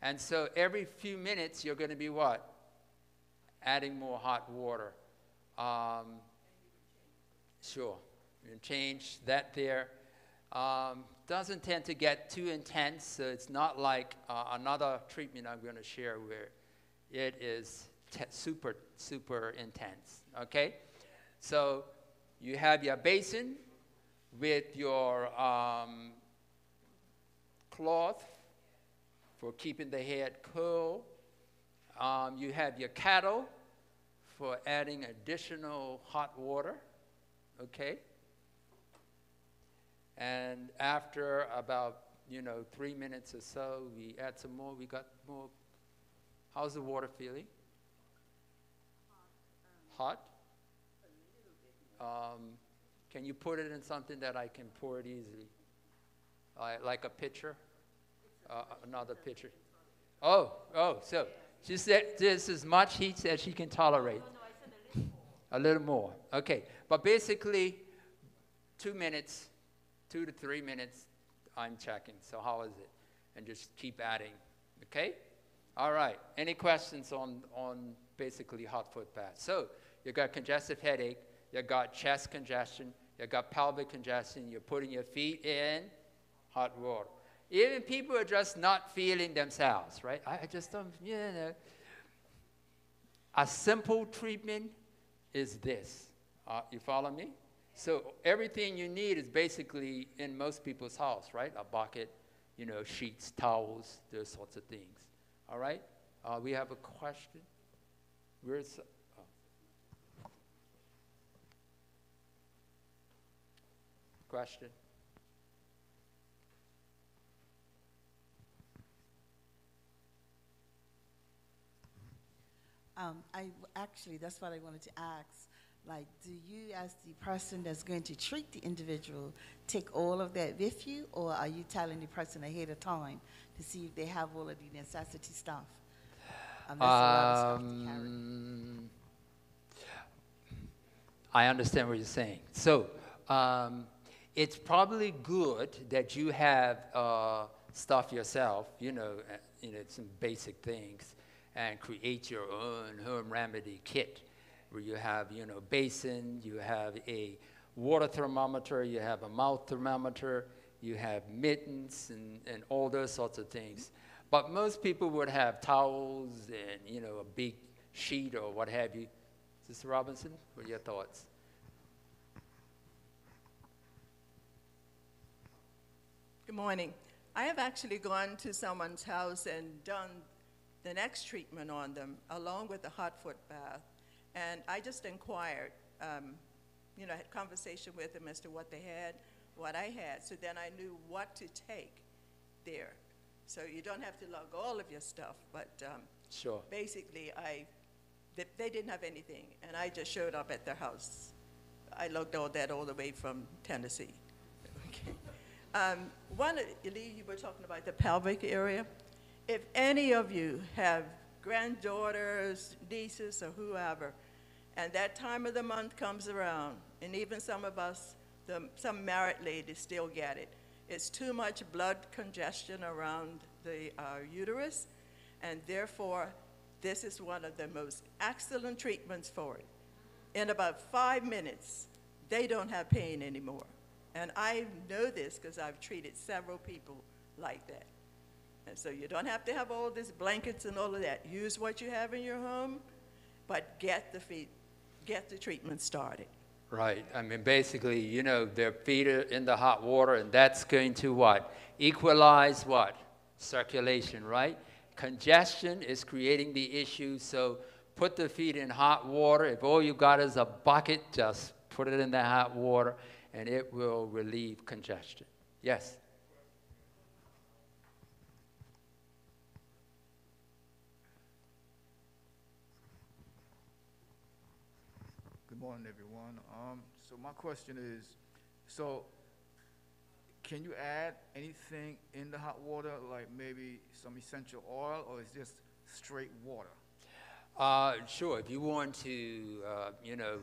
And so every few minutes, you're going to be what? Adding more hot water. Um, sure, you can change that there. Um, doesn't tend to get too intense, so it's not like uh, another treatment I'm going to share where it is super, super intense, okay? So you have your basin with your um, cloth for keeping the head cool. Um, you have your kettle for adding additional hot water, okay? And after about, you know, three minutes or so, we add some more. We got more. How's the water feeling? Hot? Um, can you put it in something that I can pour it easily? Like, like a pitcher? Uh, another pitcher? Oh, oh, so she said there's as much heat as she can tolerate. A little more. Okay. But basically, two minutes, two to three minutes, I'm checking. So, how is it? And just keep adding. Okay? All right. Any questions on, on basically hot foot bath? So, you got congestive headache, you got chest congestion, you got pelvic congestion, you're putting your feet in hot water. Even people are just not feeling themselves, right? I, I just don't, you know. A simple treatment is this. Uh, you follow me? So everything you need is basically in most people's house, right? A bucket, you know, sheets, towels, those sorts of things. All right? Uh, we have a question. Where's oh. question? Um, I actually, that's what I wanted to ask. Like, do you, as the person that's going to treat the individual, take all of that with you, or are you telling the person ahead of time to see if they have all of the necessity stuff? Um, a lot of stuff to. Um, I understand what you're saying. So, um, it's probably good that you have uh, stuff yourself, you know, uh, you know, some basic things, and create your own home remedy kit, where you have, you know, basin, you have a water thermometer, you have a mouth thermometer, you have mittens, and, and all those sorts of things. But most people would have towels and, you know, a big sheet or what have you. Sister Robinson, what are your thoughts? Good morning. I have actually gone to someone's house and done the next treatment on them along with the hot foot bath. And I just inquired, um, you know, I had conversation with them as to what they had, what I had, so then I knew what to take there. So you don't have to lug all of your stuff, but um, Sure. basically, I, they, they didn't have anything, and I just showed up at their house. I looked all that all the way from Tennessee. Okay. Um, one, Lee, you were talking about the pelvic area. If any of you have granddaughters, nieces, or whoever, and that time of the month comes around, and even some of us, the, some married ladies still get it. It's too much blood congestion around the uh, uterus, and therefore, this is one of the most excellent treatments for it. In about five minutes, they don't have pain anymore. And I know this because I've treated several people like that. And so you don't have to have all these blankets and all of that. Use what you have in your home, but get the feet, get the treatment started. Right. I mean, basically, you know, their feet are in the hot water, and that's going to what? Equalize what? Circulation, right? Congestion is creating the issue, so put the feet in hot water. If all you got is a bucket, just put it in the hot water, and it will relieve congestion. Yes? Good morning, everyone. Um, so my question is, so can you add anything in the hot water, like maybe some essential oil, or is just straight water? Uh, sure. If you want to, uh, you know,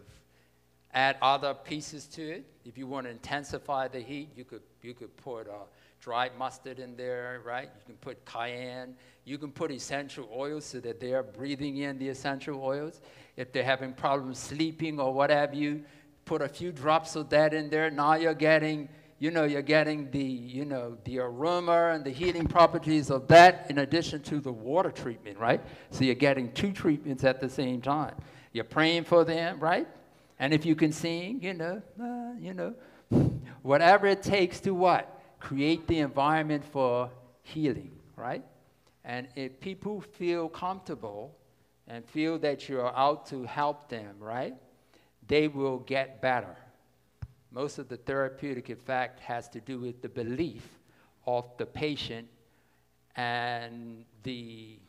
add other pieces to it, if you want to intensify the heat, you could you could put uh, dried mustard in there, right? You can put cayenne. You can put essential oils so that they are breathing in the essential oils. If they're having problems sleeping or what have you, put a few drops of that in there. Now you're getting you know, you're getting the, you know, the aroma and the healing properties of that in addition to the water treatment, right? So you're getting two treatments at the same time. You're praying for them, right? And if you can sing, you know, uh, you know, whatever it takes to what? Create the environment for healing, right? And if people feel comfortable and feel that you're out to help them, right? They will get better most of the therapeutic effect has to do with the belief of the patient and the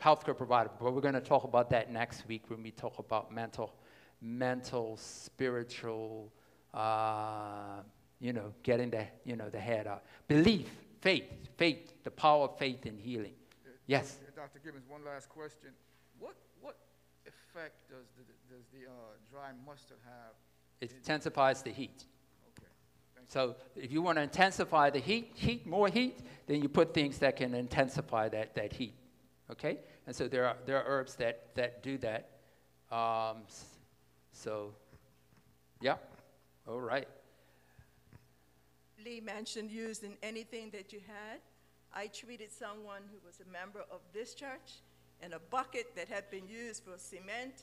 healthcare provider. But we're going to talk about that next week when we talk about mental, mental, spiritual, uh, you know, getting the, you know, the head out. Belief, faith, faith, the power of faith in healing. Yes. Uh, Dr. Gibbons, one last question. What, what effect does the, does the uh, dry mustard have? It intensifies the heat. Okay, So if you want to intensify the heat, heat, more heat, then you put things that can intensify that, that heat. Okay? And so there are, there are herbs that, that do that. Um, so, yeah. All right. Lee mentioned using anything that you had. I treated someone who was a member of this church in a bucket that had been used for cement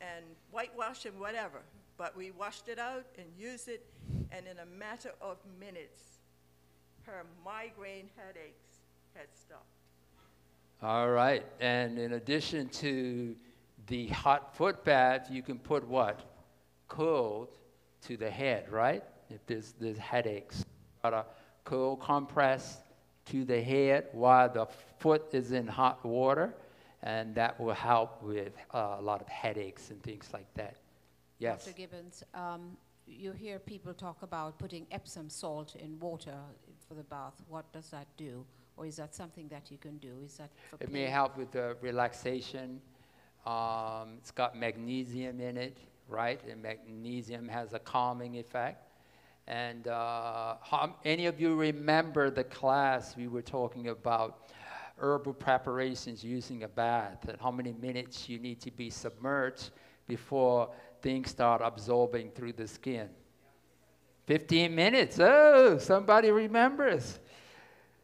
and whitewash and whatever. But we washed it out and used it, and in a matter of minutes, her migraine headaches had stopped. All right. And in addition to the hot foot bath, you can put what? Cold to the head, right? If there's, there's headaches. Got a cold compress to the head while the foot is in hot water, and that will help with uh, a lot of headaches and things like that. Yes. Dr. Gibbons, um, you hear people talk about putting Epsom salt in water for the bath. What does that do? Or is that something that you can do? Is that for It may help with the relaxation. Um, it's got magnesium in it, right? And magnesium has a calming effect. And uh, how, any of you remember the class we were talking about herbal preparations using a bath and how many minutes you need to be submerged before things start absorbing through the skin? 15 minutes. Oh, somebody remembers.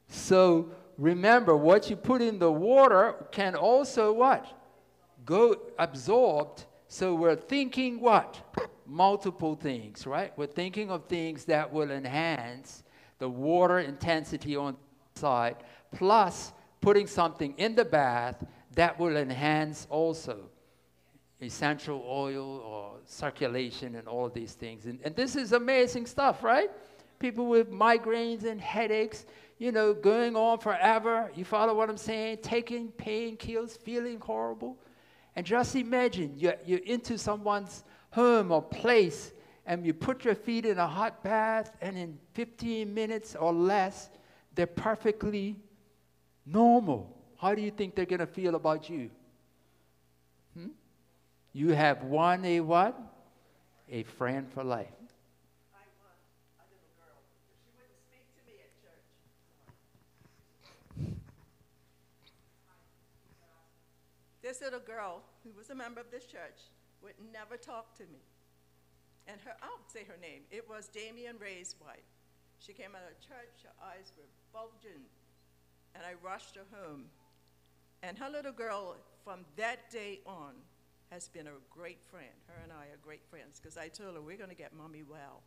So remember, what you put in the water can also what? Go absorbed. So we're thinking what? Multiple things, right? We're thinking of things that will enhance the water intensity on the side, plus putting something in the bath that will enhance also essential oil or circulation and all these things. And, and this is amazing stuff, right? People with migraines and headaches, you know, going on forever. You follow what I'm saying? Taking painkillers, feeling horrible. And just imagine you're, you're into someone's home or place and you put your feet in a hot bath, and in 15 minutes or less, they're perfectly normal. How do you think they're going to feel about you? Hmm? You have won a what? A friend for life. This little girl, who was a member of this church, would never talk to me. And her, I'll say her name. It was Damien Ray's wife. She came out of church, her eyes were bulging, and I rushed her home. And her little girl, from that day on, has been a great friend. Her and I are great friends because I told her we're going to get mommy well.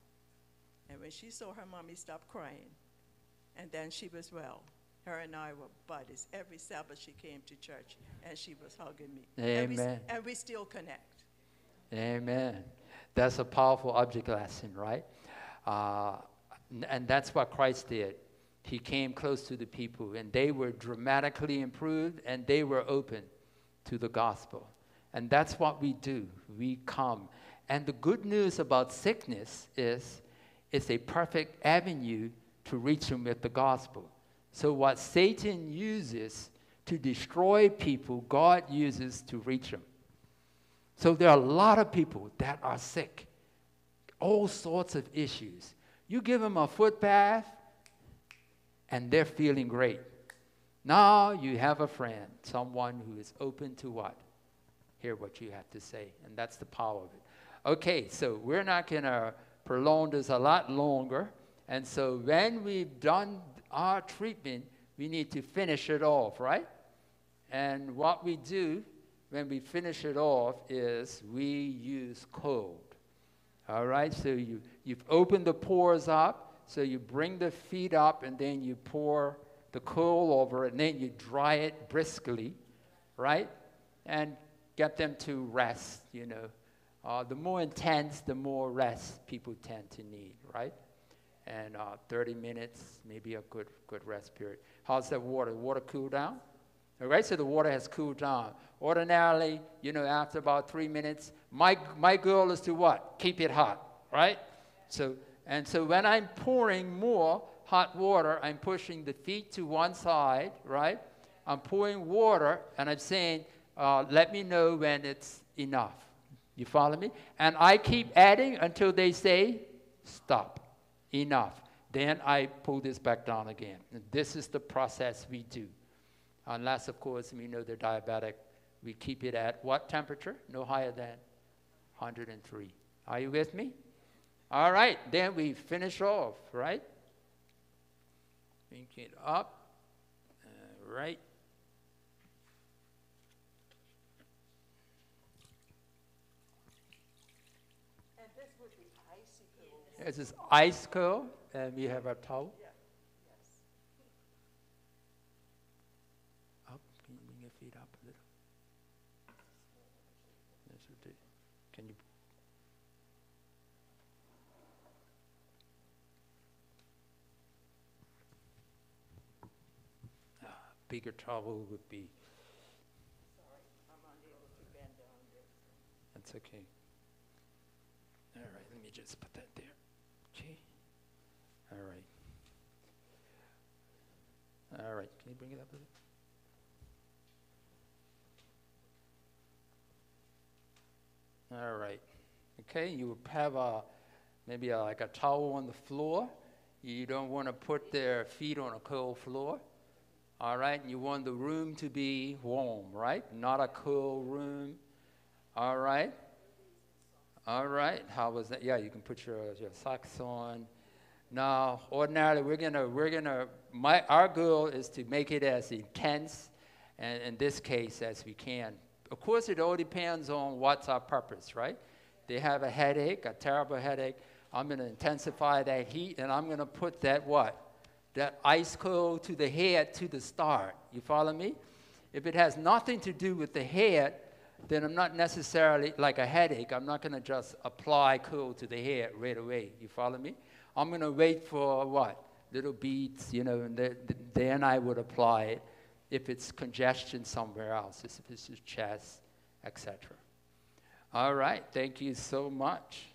And when she saw her mommy stop crying, and then she was well, her and I were buddies. Every Sabbath she came to church and she was hugging me. And we, Amen. and we still connect. Amen. That's a powerful object lesson, right? Uh, and that's what Christ did. He came close to the people, and they were dramatically improved, and they were open to the gospel. And that's what we do. We come. And the good news about sickness is it's a perfect avenue to reach them with the gospel. So, what Satan uses to destroy people, God uses to reach them. So there are a lot of people that are sick, all sorts of issues. You give them a foot bath, and they're feeling great. Now you have a friend, someone who is open to what? Hear what you have to say, and that's the power of it. Okay, so we're not going to prolong this a lot longer, and so when we've done our treatment, we need to finish it off, right? And what we do when we finish it off is we use cold. All right, so you, you've opened the pores up, so you bring the feet up and then you pour the coal over it and then you dry it briskly, right? And get them to rest, you know. Uh, the more intense, the more rest people tend to need, right? And uh, 30 minutes, maybe a good, good rest period. How's that water? Water cool down? All right, so the water has cooled down. Ordinarily, you know, after about three minutes, my, my goal is to what? Keep it hot, right? So, and so when I'm pouring more hot water, I'm pushing the feet to one side, right? I'm pouring water and I'm saying, uh, let me know when it's enough. You follow me? And I keep adding until they say, stop, enough. Then I pull this back down again. And this is the process we do. Unless, of course, we know they're diabetic. We keep it at what temperature? No higher than 103. Are you with me? All right, then we finish off, right? Bring it up. right? And this would be icy cold. This is ice and we have a towel. Up, can you bring your feet up a little? Yes, you do. Can you? Ah, Bigger towel would be, I'm unable to bend there. that's okay. All right, let me just put that there. Okay. All right. All right, can you bring it up a little? All right. Okay, you have a maybe a, like a towel on the floor. You don't want to put their feet on a cold floor. All right, and you want the room to be warm, right? Not a cool room. All right. All right. How was that? Yeah, you can put your, your socks on. Now, ordinarily, we're gonna we're gonna my our goal is to make it as intense, and in this case, as we can. Of course, it all depends on what's our purpose, right? They have a headache, a terrible headache. I'm gonna intensify that heat, and I'm gonna put that what? That ice cold to the head to the start. You follow me? If it has nothing to do with the head, then I'm not necessarily like a headache. I'm not going to just apply cool to the head right away. You follow me? I'm going to wait for what? Little beads, you know, and the, the, then I would apply it if it's congestion somewhere else, if it's your chest, etc. All right, thank you so much.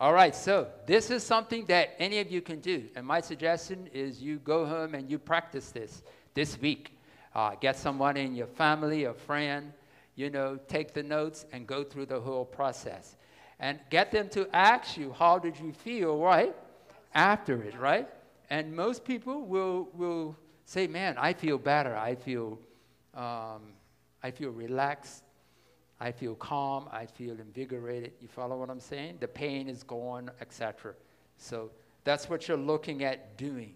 All right, so this is something that any of you can do. And my suggestion is you go home and you practice this this week. Uh, get someone in your family, a friend, you know, take the notes and go through the whole process. And get them to ask you, how did you feel, right? After it, right? And most people will, will say, man, I feel better. I feel, um, I feel relaxed. I feel calm. I feel invigorated. You follow what I'm saying? The pain is gone, etc. So that's what you're looking at doing.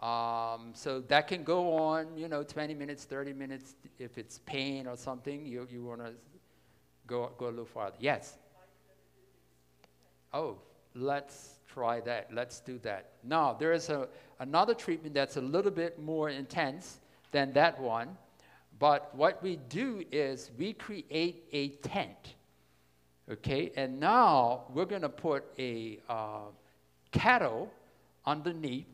Um, so that can go on, you know, 20 minutes, 30 minutes. If it's pain or something, you, you want to go, go a little farther. Yes? Oh, let's try that. Let's do that. Now, there is a, another treatment that's a little bit more intense than that one. But what we do is we create a tent. Okay? And now we're going to put a uh, kettle underneath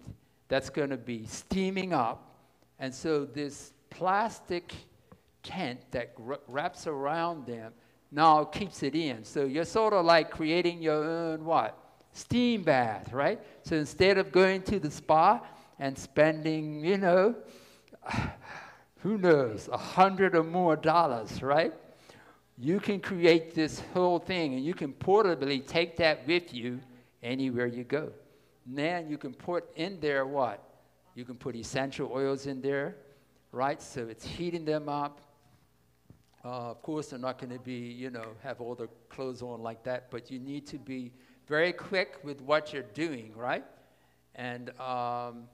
that's going to be steaming up. And so this plastic tent that wraps around them now keeps it in. So you're sort of like creating your own what? Steam bath, right? So instead of going to the spa and spending, you know, who knows, a hundred or more dollars, right? You can create this whole thing and you can portably take that with you anywhere you go. Then you can put in there what? You can put essential oils in there, right? So it's heating them up. Uh, of course, they're not going to be, you know, have all the clothes on like that, but you need to be very quick with what you're doing, right? And, um,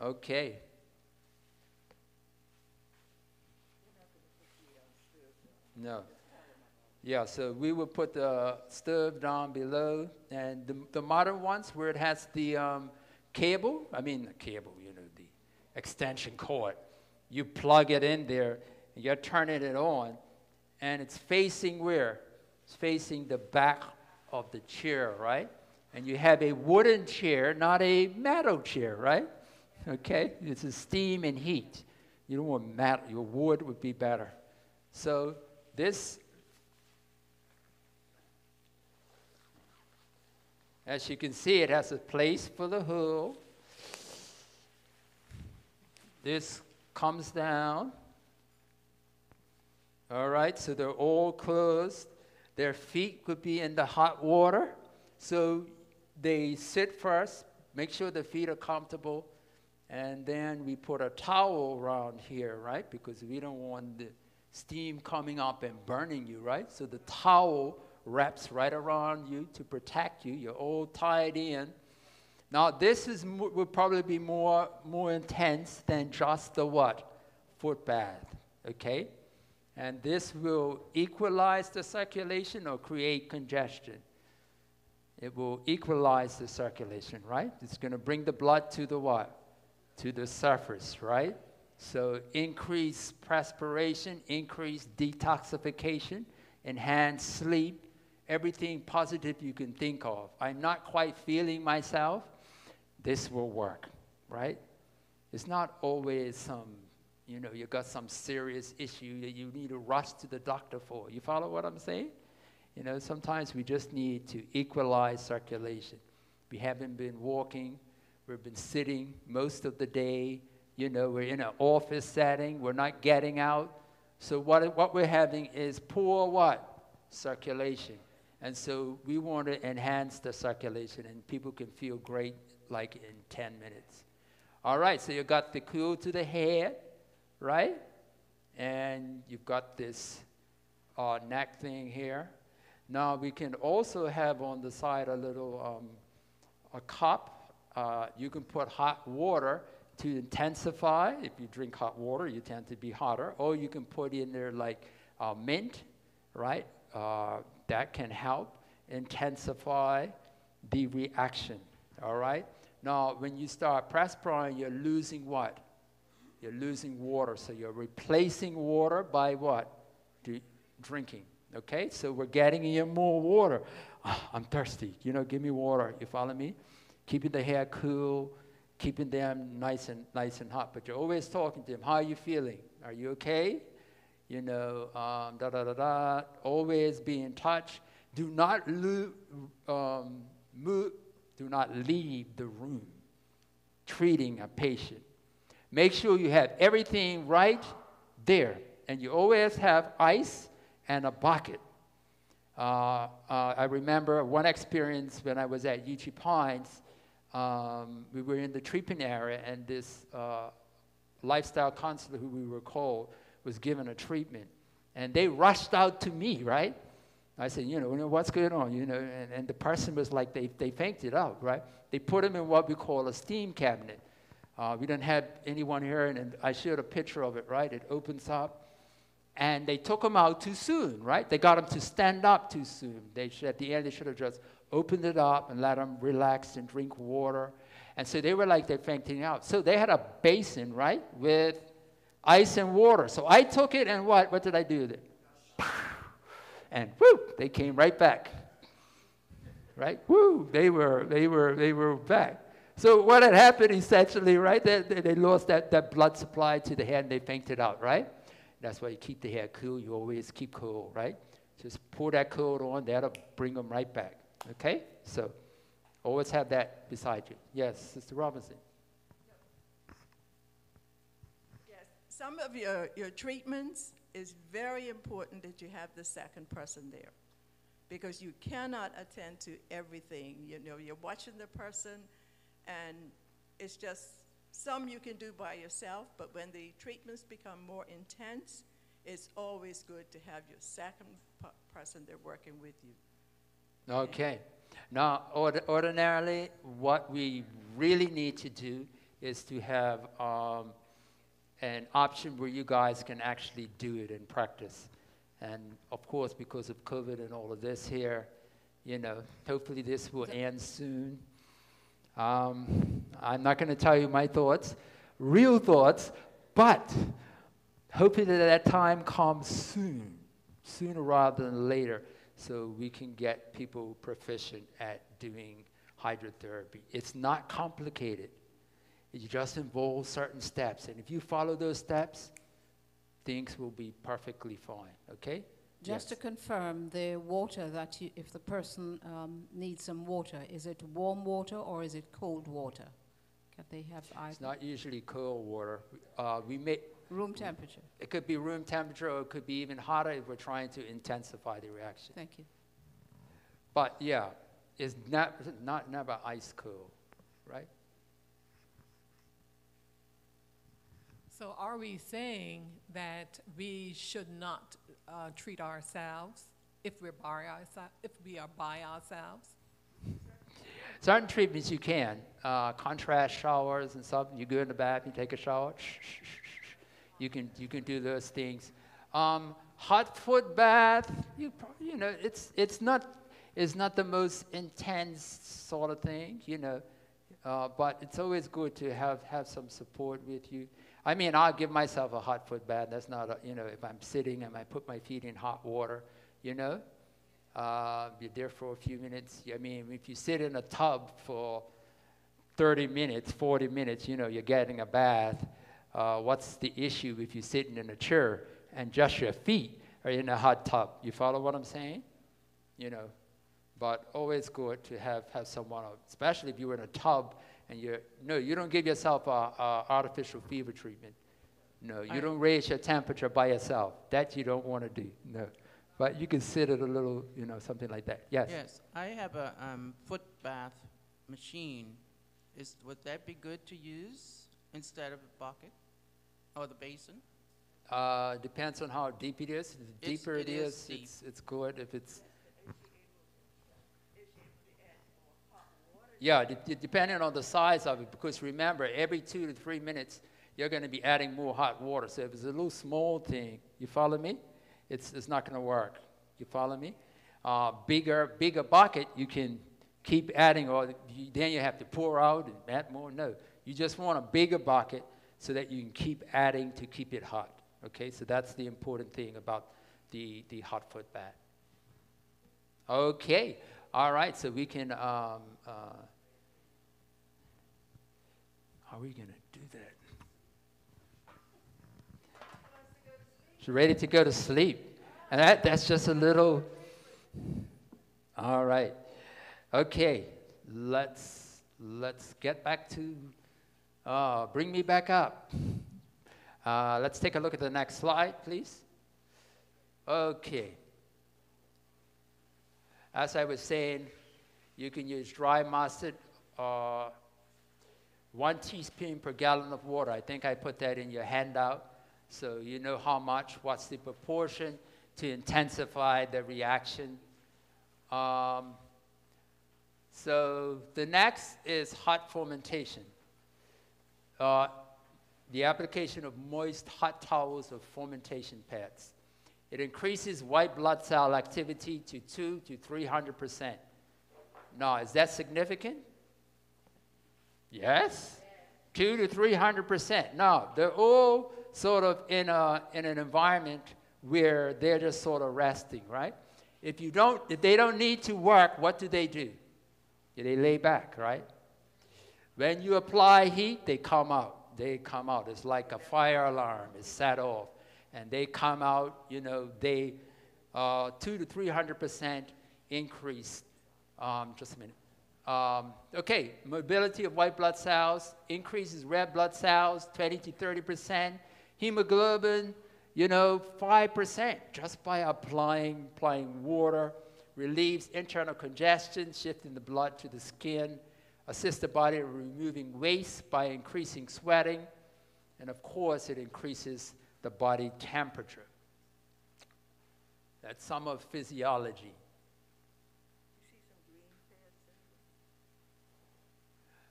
okay. No. Yeah, so we would put the stove down below, and the, the modern ones where it has the um, cable, I mean, the cable, you know, the extension cord, you plug it in there, you're turning it on, and it's facing where? It's facing the back of the chair, right? And you have a wooden chair, not a metal chair, right? Okay? it's is steam and heat. You don't want metal, your wood would be better. So this As you can see, it has a place for the hull. This comes down. All right, so they're all closed. Their feet could be in the hot water. So they sit first, make sure the feet are comfortable, and then we put a towel around here, right? Because we don't want the steam coming up and burning you, right? So the towel wraps right around you to protect you. You're all tied in. Now, this is will probably be more, more intense than just the what? Foot bath, okay? And this will equalize the circulation or create congestion. It will equalize the circulation, right? It's going to bring the blood to the what? To the surface, right? So increase perspiration, increase detoxification, enhance sleep, everything positive you can think of. I'm not quite feeling myself. This will work, right? It's not always some, you know, you got some serious issue that you need to rush to the doctor for. You follow what I'm saying? You know, sometimes we just need to equalize circulation. We haven't been walking, we've been sitting most of the day. You know, we're in an office setting, we're not getting out. So what, what we're having is poor what? Circulation. And so we want to enhance the circulation and people can feel great like in 10 minutes. All right, so you got the cool to the head, right? And you've got this uh, neck thing here. Now we can also have on the side a little um, a cup. Uh, you can put hot water to intensify. If you drink hot water, you tend to be hotter. Or you can put in there like uh, mint, right? Uh, that can help intensify the reaction. All right? Now, when you start perspiring, you're losing what? You're losing water. So you're replacing water by what? drinking. Okay, so we're getting in more water. Ah, I'm thirsty. You know, give me water. You follow me? Keeping the hair cool, keeping them nice and nice and hot. But you're always talking to them. How are you feeling? Are you okay? You know, um, da da da da. Always be in touch. Do not lo- um, move. Do not leave the room. Treating a patient. Make sure you have everything right there, and you always have ice and a bucket. Uh, uh, I remember one experience when I was at Uchee Pines. Um, we were in the treatment area, and this uh, lifestyle counselor who we were called was given a treatment. And they rushed out to me, right? I said, you know, what's going on? You know, and, and the person was like, they, they fainted out, right? They put him in what we call a steam cabinet. Uh, we didn't have anyone here, and, and I showed a picture of it, right? It opens up. And they took him out too soon, right? They got him to stand up too soon. They should, at the end, they should have just opened it up and let them relax and drink water. And so they were like they're fainting out. So they had a basin, right, with ice and water. So I took it and what? What did I do then? And whoo, they came right back. Right? Woo, they were, they were, they were back. So what had happened essentially, right? They, they, they lost that, that blood supply to the head and they fainted out, right? That's why you keep the hair cool. You always keep cool, right? Just pour that coat on. That'll bring them right back. Okay? So always have that beside you. Yes, Sister Robinson. Yes, some of your, your treatments is very important that you have the second person there because you cannot attend to everything. You know, you're watching the person and it's just some you can do by yourself, but when the treatments become more intense, it's always good to have your second person there working with you. Okay. Now, ord- ordinarily, what we really need to do is to have um, an option where you guys can actually do it in practice. And of course, because of COVID and all of this here, you know, hopefully this will end soon. Um, I'm not going to tell you my thoughts, real thoughts, but hoping that that time comes soon, sooner rather than later, so we can get people proficient at doing hydrotherapy. It's not complicated. It just involves certain steps. And if you follow those steps, things will be perfectly fine. Okay? Just to confirm, the water that you, if the person um, needs some water, is it warm water or is it cold water? Can they have It's not usually cold water. Uh, we may, Room temperature. it could be room temperature or it could be even hotter if we're trying to intensify the reaction. Thank you. But yeah, it's not, not never ice cold, right? So are we saying that we should not uh, treat ourselves if we're by ourselves, if we are by ourselves? Certain treatments you can, uh, contrast showers and stuff. You go in the bath, you take a shower. You can you can do those things. Um, hot foot bath, you you know it's it's not it's not the most intense sort of thing, you know, uh, but it's always good to have have some support with you. I mean, I'll give myself a hot foot bath. That's not a, you know if I'm sitting and I put my feet in hot water, you know. Uh, you're there for a few minutes. I mean, if you sit in a tub for 30 minutes, 40 minutes, you know, you're getting a bath. Uh, what's the issue if you're sitting in a chair and just your feet are in a hot tub? You follow what I'm saying? You know, but always good to have, have someone, especially if you're in a tub and you're, no, you don't give yourself a, a artificial fever treatment. No, you I- don't raise your temperature by yourself. That you don't want to do. No. But you can sit at a little, you know, something like that. Yes. Yes, I have a um, foot bath machine. Is, would that be good to use instead of a bucket or the basin? Uh, depends on how deep it is. If It's- deeper it it is is, deep. it's, it's good. If it's yeah, de- de- depending on the size of it, because remember, every two to three minutes, you're going to be adding more hot water. So if it's a little small thing, you follow me? It's, it's not going to work. You follow me? Uh, bigger, bigger bucket, you can keep adding, or you, then you have to pour out and add more. No, you just want a bigger bucket so that you can keep adding to keep it hot. Okay, so that's the important thing about the, the hot foot bath. Okay, all right, so we can, um, uh, how are we going to do that? She's ready to go to sleep. And that, that's just a little, all right. Okay, let's, let's get back to, uh, bring me back up. Uh, let's take a look at the next slide, please. Okay. As I was saying, you can use dry mustard, uh, one teaspoon per gallon of water. I think I put that in your handout, so you know how much, what's the proportion to intensify the reaction. Um, so the next is hot fomentation. The application of moist hot towels or fomentation pads. It increases white blood cell activity to 2 to 300%. Now, is that significant? Yes? 2 to 300%. Now, they're all sort of in, a, in an environment where they're just sort of resting, right? If, you don't, if they don't need to work, what do they do? They lay back, right? When you apply heat, they come out. They come out. It's like a fire alarm. It's set off and they come out, you know, they uh, two to three hundred percent increase. Um, just a minute. Um, okay, mobility of white blood cells increases red blood cells 20 to 30 percent. Hemoglobin, you know, 5 percent just by applying, applying water. Relieves internal congestion, shifting the blood to the skin. Assists the body in removing waste by increasing sweating. And of course, it increases the body temperature. That's some of physiology.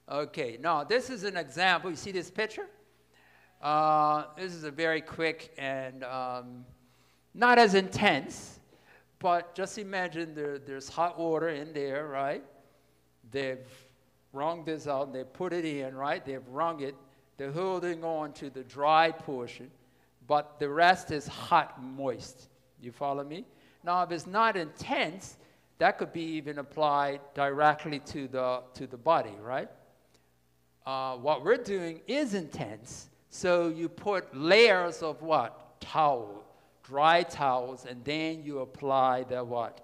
Okay, now this is an example. You see this picture? Uh, this is a very quick and um, not as intense, but just imagine there, there's hot water in there, right? They've wrung this out, and they put it in, right? They've wrung it, they're holding on to the dry portion but the rest is hot, moist. You follow me? Now, if it's not intense, that could be even applied directly to the, to the body, right? Uh, what we're doing is intense, so you put layers of what? Towel, dry towels, and then you apply the what?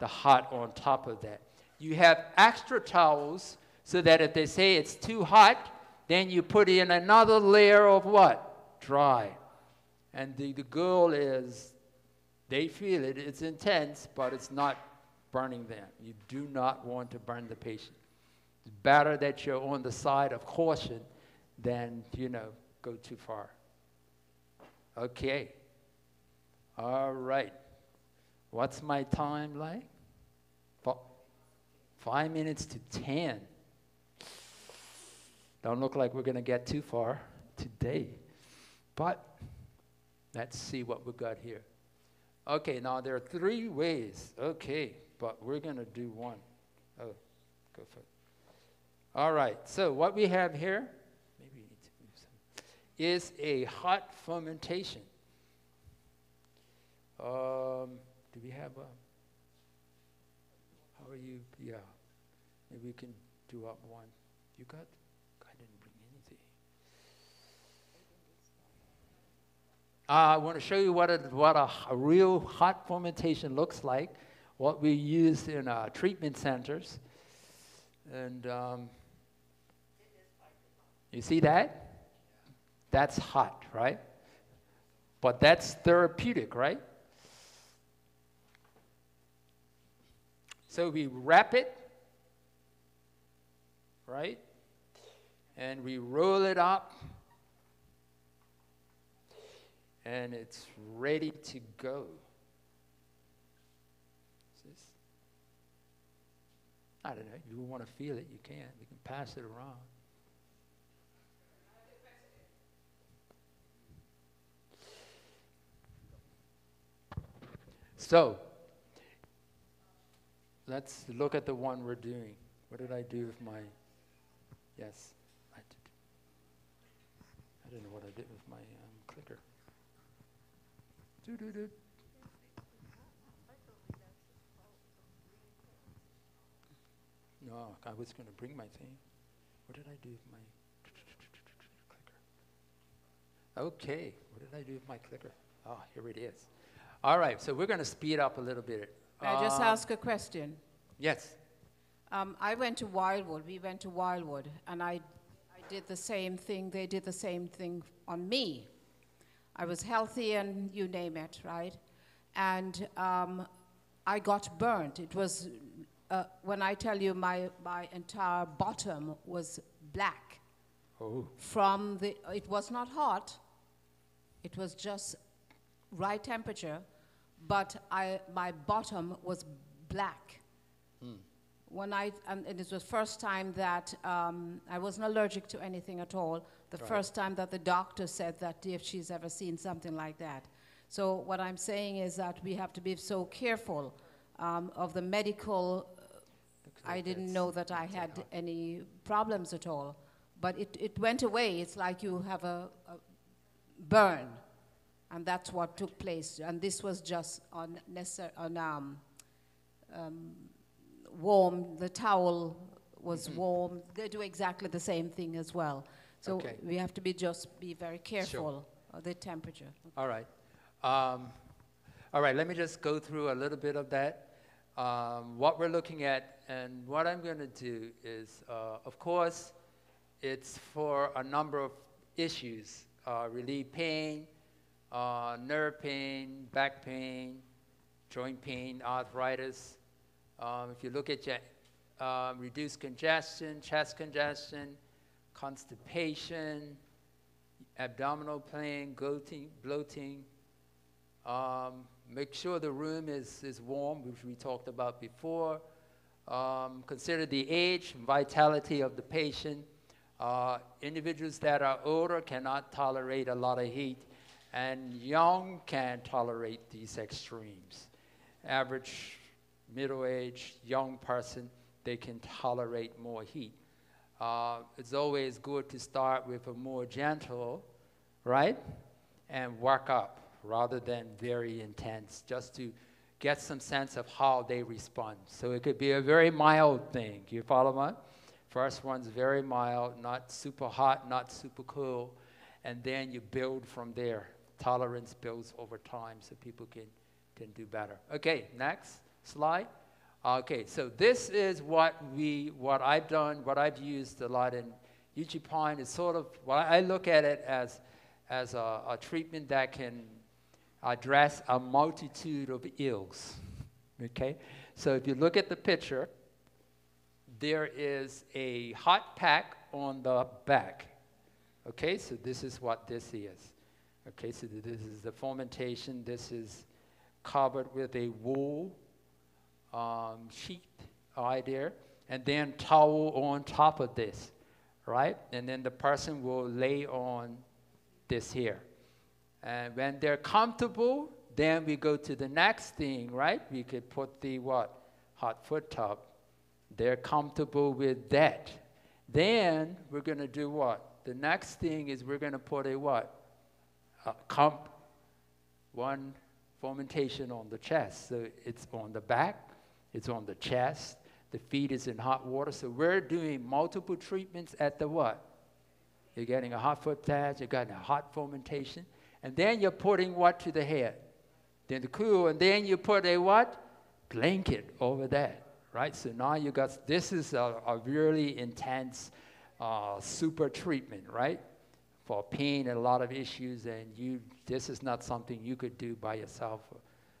The hot on top of that. You have extra towels so that if they say it's too hot, then you put in another layer of what? Dry. And the, the goal is they feel it, it's intense, but it's not burning them. You do not want to burn the patient. It's better that you're on the side of caution than, you know, go too far. Okay. All right. What's my time like? Five minutes to 10. Don't look like we're going to get too far today. But Let's see what we've got here. Okay, now there are three ways. Okay, but we're going to do one. Oh, go for it. All right, so what we have here, maybe need to move some, is a hot fomentation. Um, do we have a, how are you, yeah, maybe we can do up one. You got Uh, I want to show you what, a, what a, real hot fomentation looks like, what we use in uh, treatment centers. And um, you see that? That's hot, right? But that's therapeutic, right? So we wrap it, right? And we roll it up and it's ready to go. I don't know. You want to feel it, you can. We can pass it around. So, let's look at the one we're doing. What did I do with my. Yes, I did. I don't know what I did with my um, clicker. No, I was going to bring my thing. What did I do with my clicker? Okay, what did I do with my clicker? Oh, here it is. All right, so we're going to speed up a little bit. May I just um, ask a question? Yes. Um, I went to Wildwood. We went to Wildwood, and I, I did the same thing. They did the same thing on me. I was healthy and you name it, right? And um, I got burnt. It was, uh, when I tell you my, my entire bottom was black Oh, from the, it was not hot, it was just right temperature, but I, my bottom was black. When I, and and it was the first time that um, I wasn't allergic to anything at all. The Right. first time that the doctor said that if she's ever seen something like that. So what I'm saying is that we have to be so careful um, of the medical looks I didn't know that I had any problems at all. But it, it went away. It's like you have a, a burn. And that's what took place. And this was just on, on um, um, warm, the towel was warm. They do exactly the same thing as well. So Okay. we have to be just be very careful of the temperature. All right. Um, all right, let me just go through a little bit of that. Um, what we're looking at, and what I'm going to do is, uh, of course, it's for a number of issues uh, relieve pain, uh, nerve pain, back pain, joint pain, arthritis. Um, if you look at your, um, reduced congestion, chest congestion, constipation, abdominal pain, bloating, bloating. Um, make sure the room is, is warm, which we talked about before. Um, consider the age and vitality of the patient. Uh, individuals that are older cannot tolerate a lot of heat, and young can tolerate these extremes. Average, middle-aged, young person, they can tolerate more heat. Uh, it's always good to start with a more gentle, right? And work up rather than very intense, just to get some sense of how they respond. So it could be a very mild thing. You follow me? First one's very mild, not super hot, not super cool, and then you build from there. Tolerance builds over time so people can, can do better. Okay, next slide. Okay, so this is what we, what I've done, what I've used a lot in Uchee Pine is sort of, well, I look at it as, as a, a treatment that can address a multitude of ills. Okay, so if you look at the picture, there is a hot pack on the back. Okay, so this is what this is. Okay, so this is the fomentation. This is covered with a wool um, sheet right there, and then towel on top of this, right? And then the person will lay on this here. And when they're comfortable, then we go to the next thing, right? We could put the what? Hot foot tub. They're comfortable with that. Then we're going to do what? The next thing is we're going to put a what? A comp, one fomentation on the chest. So it's on the back, it's on the chest, the feet is in hot water. So we're doing multiple treatments at the what? You're getting a hot foot patch, you're getting a hot fomentation, and then you're putting what to the head? Then the cool, and then you put a what? Blanket over that, right? So now you got, this is a, a really intense, uh, super treatment, right? For pain and a lot of issues, and you, this is not something you could do by yourself.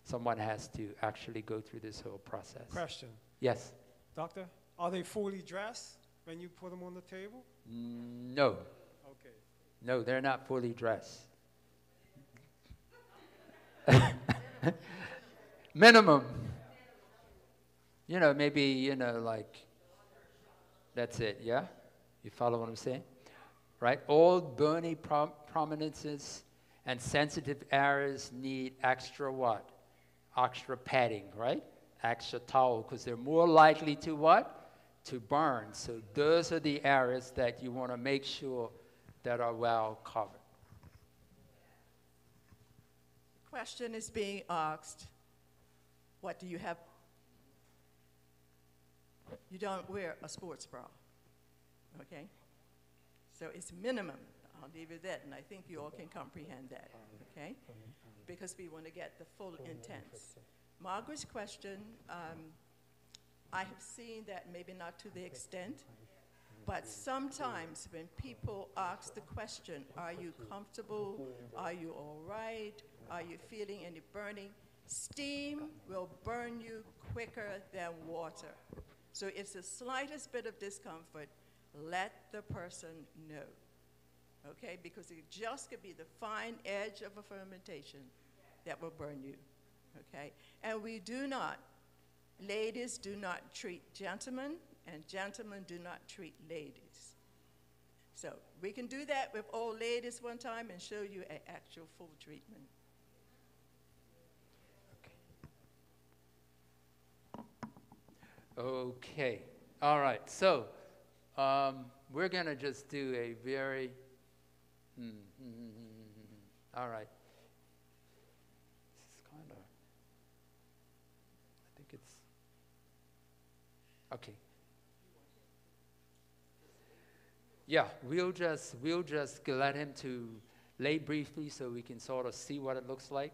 Someone has to actually go through this whole process. Question. Yes? Doctor, are they fully dressed when you put them on the table? No. Okay. No, they're not fully dressed. Minimum. You know, maybe, you know, like, that's it, yeah? You follow what I'm saying? Right? All bony prom- prominences and sensitive areas need extra what? Extra padding, right? Extra towel, because they're more likely to what? To burn. So those are the areas that you want to make sure that are well covered. Question is being asked, what do you have? you don't wear a sports bra. Okay? So it's minimum. I'll leave it at that, and I think you all can comprehend that. Okay? Because we want to get the full intent. Margaret's question, um, I have seen that maybe not to the extent, but sometimes when people ask the question, are you comfortable? Are you all right? Are you feeling any burning? Steam will burn you quicker than water. So if the slightest bit of discomfort, let the person know. Okay? Because it just could be the fine edge of a fomentation that will burn you. Okay? And we do not, ladies do not treat gentlemen, and gentlemen do not treat ladies. So we can do that with old ladies one time and show you an actual full treatment. Okay. All right. So um, we're going to just do a very. Hmm. All right. This is kind of. I think it's. Okay. Yeah, we'll just we'll just let him to lay briefly so we can sort of see what it looks like.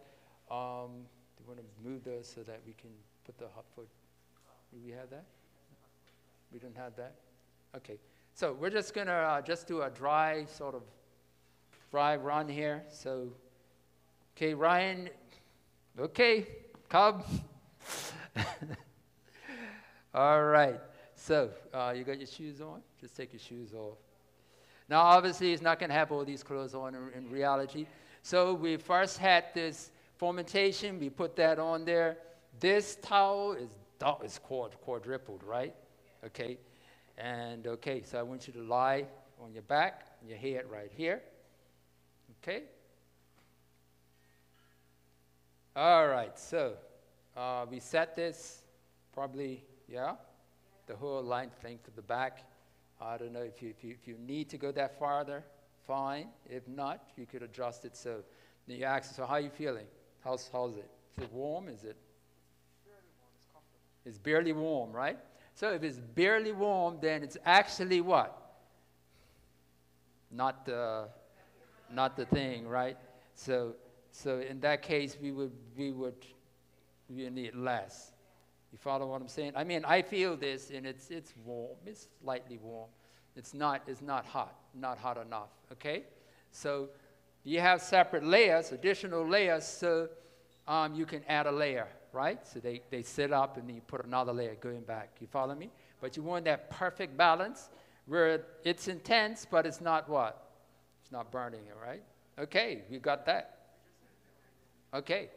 Um, do you want to move those so that we can put the hot foot? Do we have that? We don't have that? Okay. So we're just going to uh, just do a dry sort of dry run here. So, okay, Ryan, okay, come. All right. So uh, you got your shoes on? Just take your shoes off. Now, obviously, he's not going to have all these clothes on in, in reality. So we first had this fomentation. We put that on there. This towel is is quad, quadrupled, right? Okay. And okay, so I want you to lie on your back, your head right here. Okay. All right. So uh, we set this probably, yeah, the whole length length of the back. I don't know if you, if you, if you need to go that farther, fine. If not, you could adjust it. So you ask, so how are you feeling? How's, how's it? Is it warm? Is it? It's barely warm, right? So if it's barely warm, then it's actually what? Not the, not the thing, right? So, so in that case, we would, we would, we need less. You follow what I'm saying? I mean, I feel this, and it's, it's warm. It's slightly warm. It's not, it's not hot, not hot enough, okay? So you have separate layers, additional layers, so um, you can add a layer, right? So they, they sit up and then you put another layer going back. You follow me? But you want that perfect balance where it's intense, but it's not what? It's not burning it, right? Okay, we got that. Okay.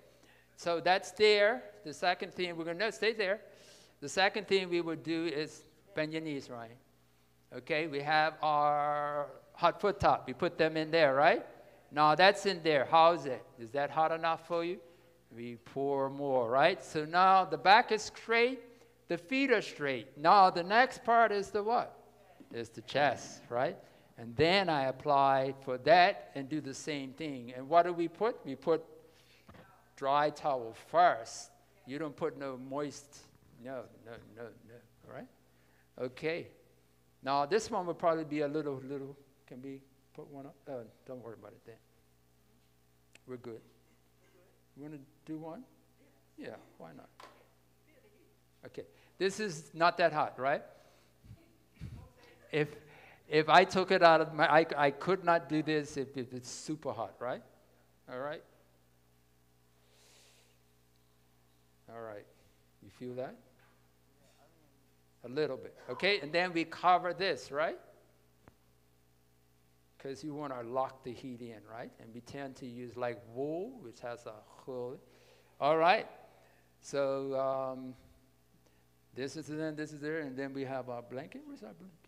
So that's there. The second thing we're going to stay there. The second thing we would do is bend your knees, right? Okay, we have our hot foot top. We put them in there, right? Now that's in there. How is it? Is that hot enough for you? We pour more, right? So now the back is straight, the feet are straight. Now the next part is the what? Is the chest, right? And then I apply for that and do the same thing. And what do we put? We put dry towel first. You don't put no moist, no, no, no, no, all right? Okay. Now this one will probably be a little, little, can we put one up? Uh, don't worry about it then. We're good. You want to do one? Yeah, why not? Okay. This is not that hot, right? If, if I took it out of my, I, I could not do this if, if it's super hot, right? All right? All right. You feel that? A little bit. Okay, and then we cover this, right? Because you want to lock the heat in, right? And we tend to use like wool, which has a hood. All right. So um, this is then, this is there, and then we have our blanket. Where's our blanket?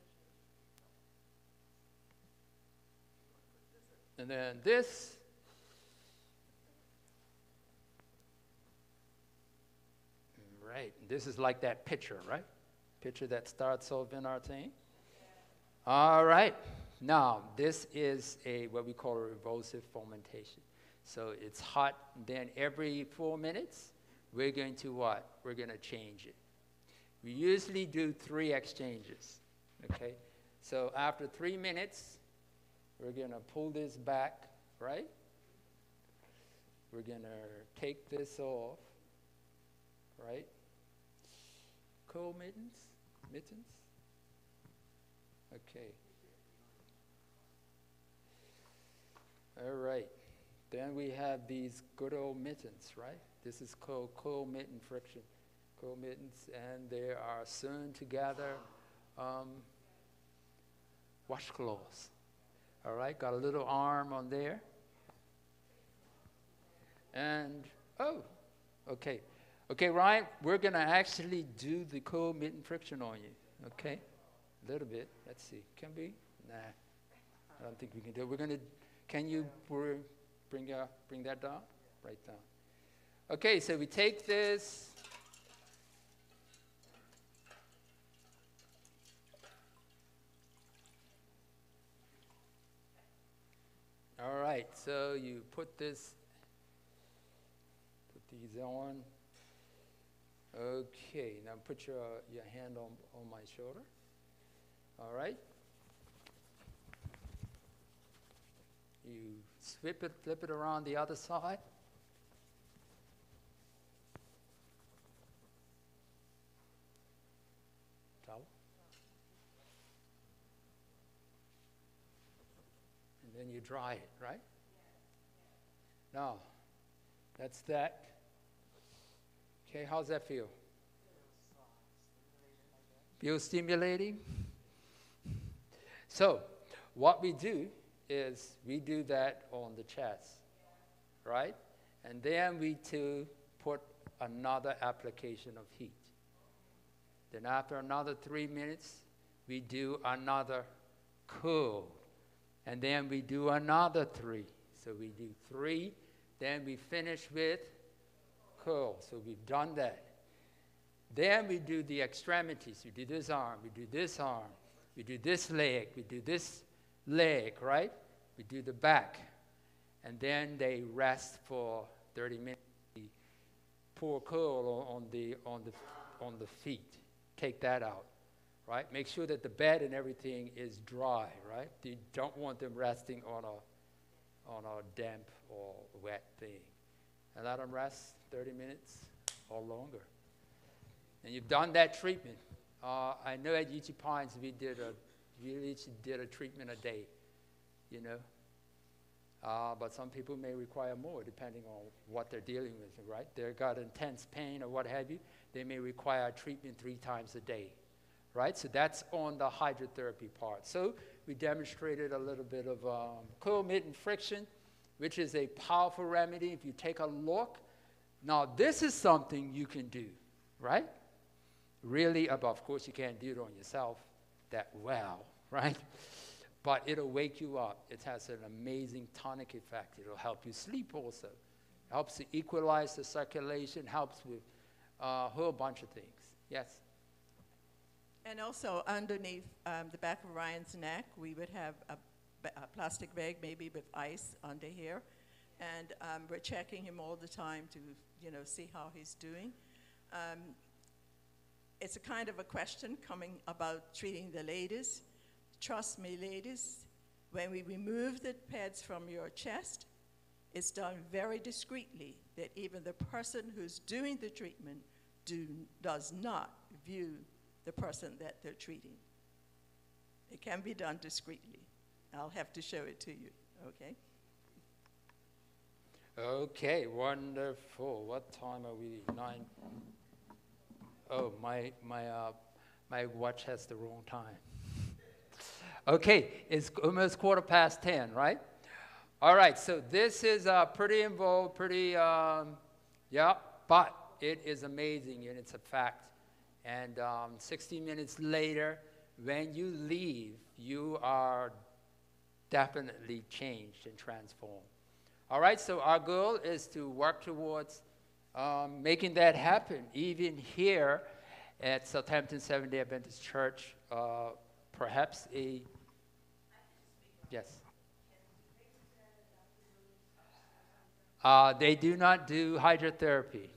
And then this Right. This is like that picture, right? Picture that starts off in our thing. All right. Now, this is a what we call a revulsive fomentation. So it's hot, then every four minutes, we're going to what? We're going to change it. We usually do three exchanges, okay? So after three minutes, we're going to pull this back, right? We're going to take this off, right? Cool mittens? Mittens? Okay. All right. Then we have these good old mittens, right? This is called cold mitten friction. Cold mittens, and they are sewn together um, washcloths. All right, got a little arm on there. And, oh, okay. Okay, Ryan, we're going to actually do the cold mitten friction on you, okay? A little bit. Let's see. Can we? Nah. I don't think we can do it. We're going to, can you bring, uh, bring that down? Right down. Okay, so we take this. All right, so you put this, put these on. Okay, now put your, your hand on, on my shoulder. All right. You flip it, flip it around the other side. Towel. And then you dry it, right? Now, that's that. Okay, how's that feel? Feel stimulating? So, what we do is we do that on the chest, right? And then we to put another application of heat. Then after another three minutes, we do another cool. And then we do another three. So we do three, then we finish with curl. So we've done that. Then we do the extremities. We do this arm, we do this arm, we do this leg, we do this leg, right? We do the back. And then they rest for 30 minutes. Pour curl on the, on, the, on the feet. Take that out, right? Make sure that the bed and everything is dry, right? You don't want them resting on a, on a damp or wet thing. And let them rest 30 minutes or longer. And you've done that treatment. Uh, I know at Uchee Pines we did a we did a treatment a day, you know. Uh, but some people may require more depending on what they're dealing with, right? They've got intense pain or what have you. They may require treatment three times a day, right? So that's on the hydrotherapy part. So we demonstrated a little bit of um, cold mitten friction, which is a powerful remedy. If you take a look, now this is something you can do, right? Really, of course, you can't do it on yourself that well, right? But it'll wake you up. It has an amazing tonic effect. It'll help you sleep also. Helps to equalize the circulation, helps with a whole bunch of things. Yes? And also underneath um, the back of Ryan's neck, we would have a, a, plastic bag, maybe with ice under here. And um, we're checking him all the time to, you know, see how he's doing. Um, it's a kind of a question coming about treating the ladies. Trust me, ladies, when we remove the pads from your chest, it's done very discreetly that even the person who's doing the treatment do, does not view the person that they're treating. It can be done discreetly. I'll have to show it to you, okay? Okay, wonderful. What time are we? Nine. Oh, my, my, uh, my watch has the wrong time. okay, it's almost quarter past 10, right? All right, so this is uh, pretty involved, pretty, um, yeah, but it is amazing and it's a fact. And um, 60 minutes later, when you leave, you are definitely changed and transformed. All right, so our goal is to work towards um, making that happen, even here at Southampton Seventh day Adventist Church, uh, perhaps a. Yes. Uh, they do not do hydrotherapy.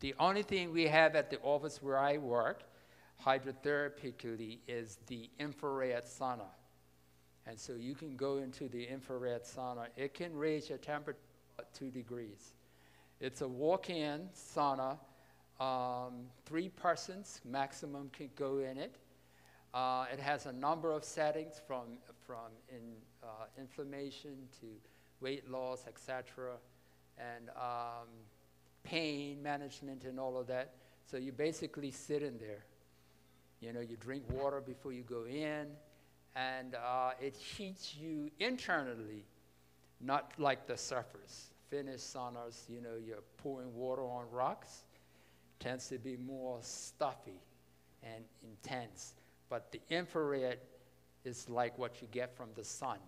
The only thing we have at the office where I work, hydrotherapeutically is the infrared sauna. And so you can go into the infrared sauna. It can raise your temperature two degrees. It's a walk-in sauna. Um, three persons maximum can go in it. Uh, it has a number of settings from, from in, uh, inflammation to weight loss, etc., and um, pain management and all of that. So you basically sit in there. You know, you drink water before you go in, and uh, it heats you internally, not like the surface. Finnish saunas, you know, you're pouring water on rocks, tends to be more stuffy and intense. But the infrared is like what you get from the sun,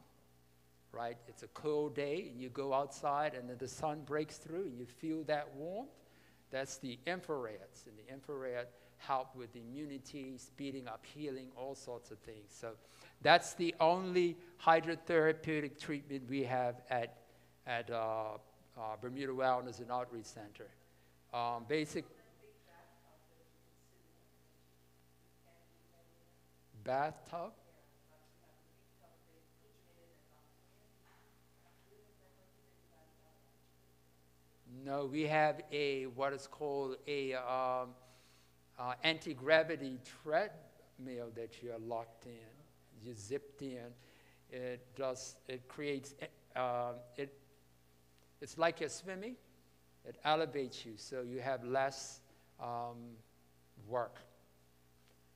right? It's a cold day, and you go outside, and then the sun breaks through, and you feel that warmth. That's the infrareds, and the infrared help with immunity, speeding up healing, all sorts of things. So that's the only hydrotherapeutic treatment we have at, at uh, uh, Bermuda Wellness and Outreach Center. Um, basic bathtub. No, we have a what is called a um, uh, anti-gravity treadmill that you're locked in. You're zipped in. It does. It creates. Uh, it. It's like you're swimming. It elevates you, so you have less um, work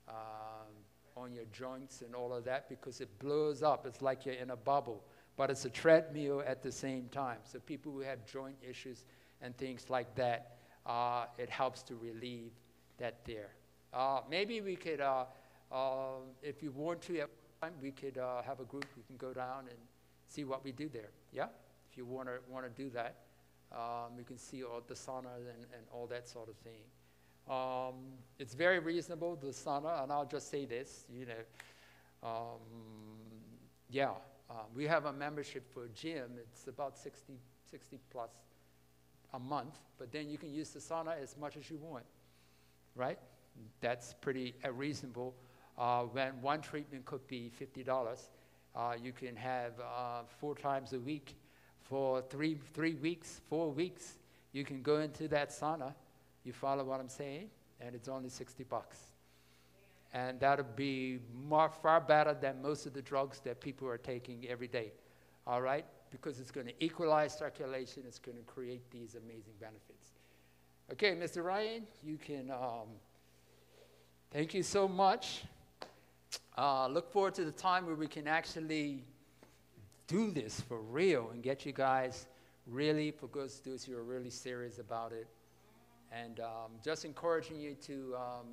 um, on your joints and all of that because it blows up. It's like you're in a bubble, but it's a treadmill at the same time. So people who have joint issues and things like that, uh, it helps to relieve that there. Uh, maybe we could, uh, uh if you want to, at time, we could uh, have a group. We can go down and see what we do there. Yeah, if you want to want to do that, um, we can see all the sauna and, and all that sort of thing. Um, it's very reasonable, the sauna, and I'll just say this, you know, um, yeah, um, we have a membership for a gym. It's about 60, 60 plus a month, but then you can use the sauna as much as you want, right? That's pretty uh, reasonable. Uh, when one treatment could be $50, uh, you can have uh, four times a week for three, three weeks, four weeks. You can go into that sauna. You follow what I'm saying? And it's only 60 bucks. And that'll be more, far better than most of the drugs that people are taking every day. All right? Because it's going to equalize circulation, it's going to create these amazing benefits. Okay, Mr. Ryan, you can, um, thank you so much. Uh, look forward to the time where we can actually do this for real and get you guys really, for those who are really serious about it. And um, just encouraging you to um,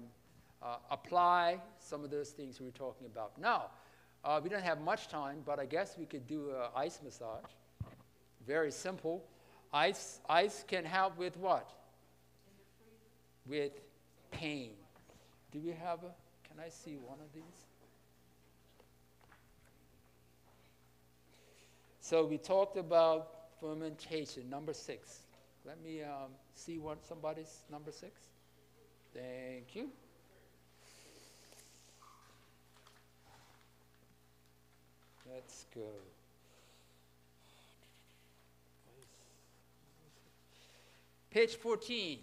uh, apply some of those things we were talking about. Now, uh, we don't have much time, but I guess we could do an ice massage. Very simple. Ice, ice can help with what? With pain. Do we have a, can I see one of these? So we talked about fomentation, number six. Let me um, see what somebody's number six. Thank you. Let's go. Page 14.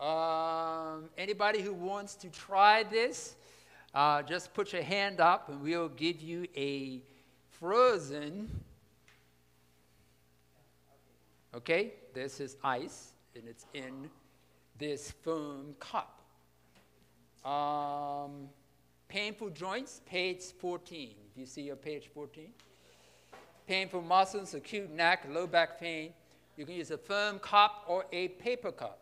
Um, anybody who wants to try this, uh, just put your hand up and we'll give you a frozen. Okay, this is ice and it's in this foam cup. Um, Painful joints, page 14. Do you see your page 14? Painful muscles, acute neck, low back pain. You can use a firm cup or a paper cup.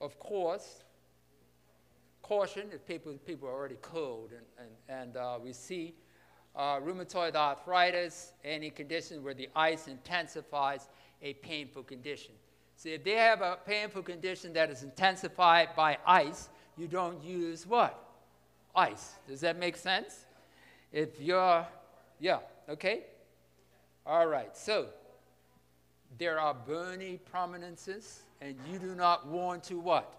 Of course, caution if people, people are already cold, and, and, and uh, we see uh, rheumatoid arthritis, any condition where the ice intensifies a painful condition. So if they have a painful condition that is intensified by ice, you don't use what? Ice. Does that make sense? If you're, yeah, okay? All right, so there are bony prominences and you do not want to what?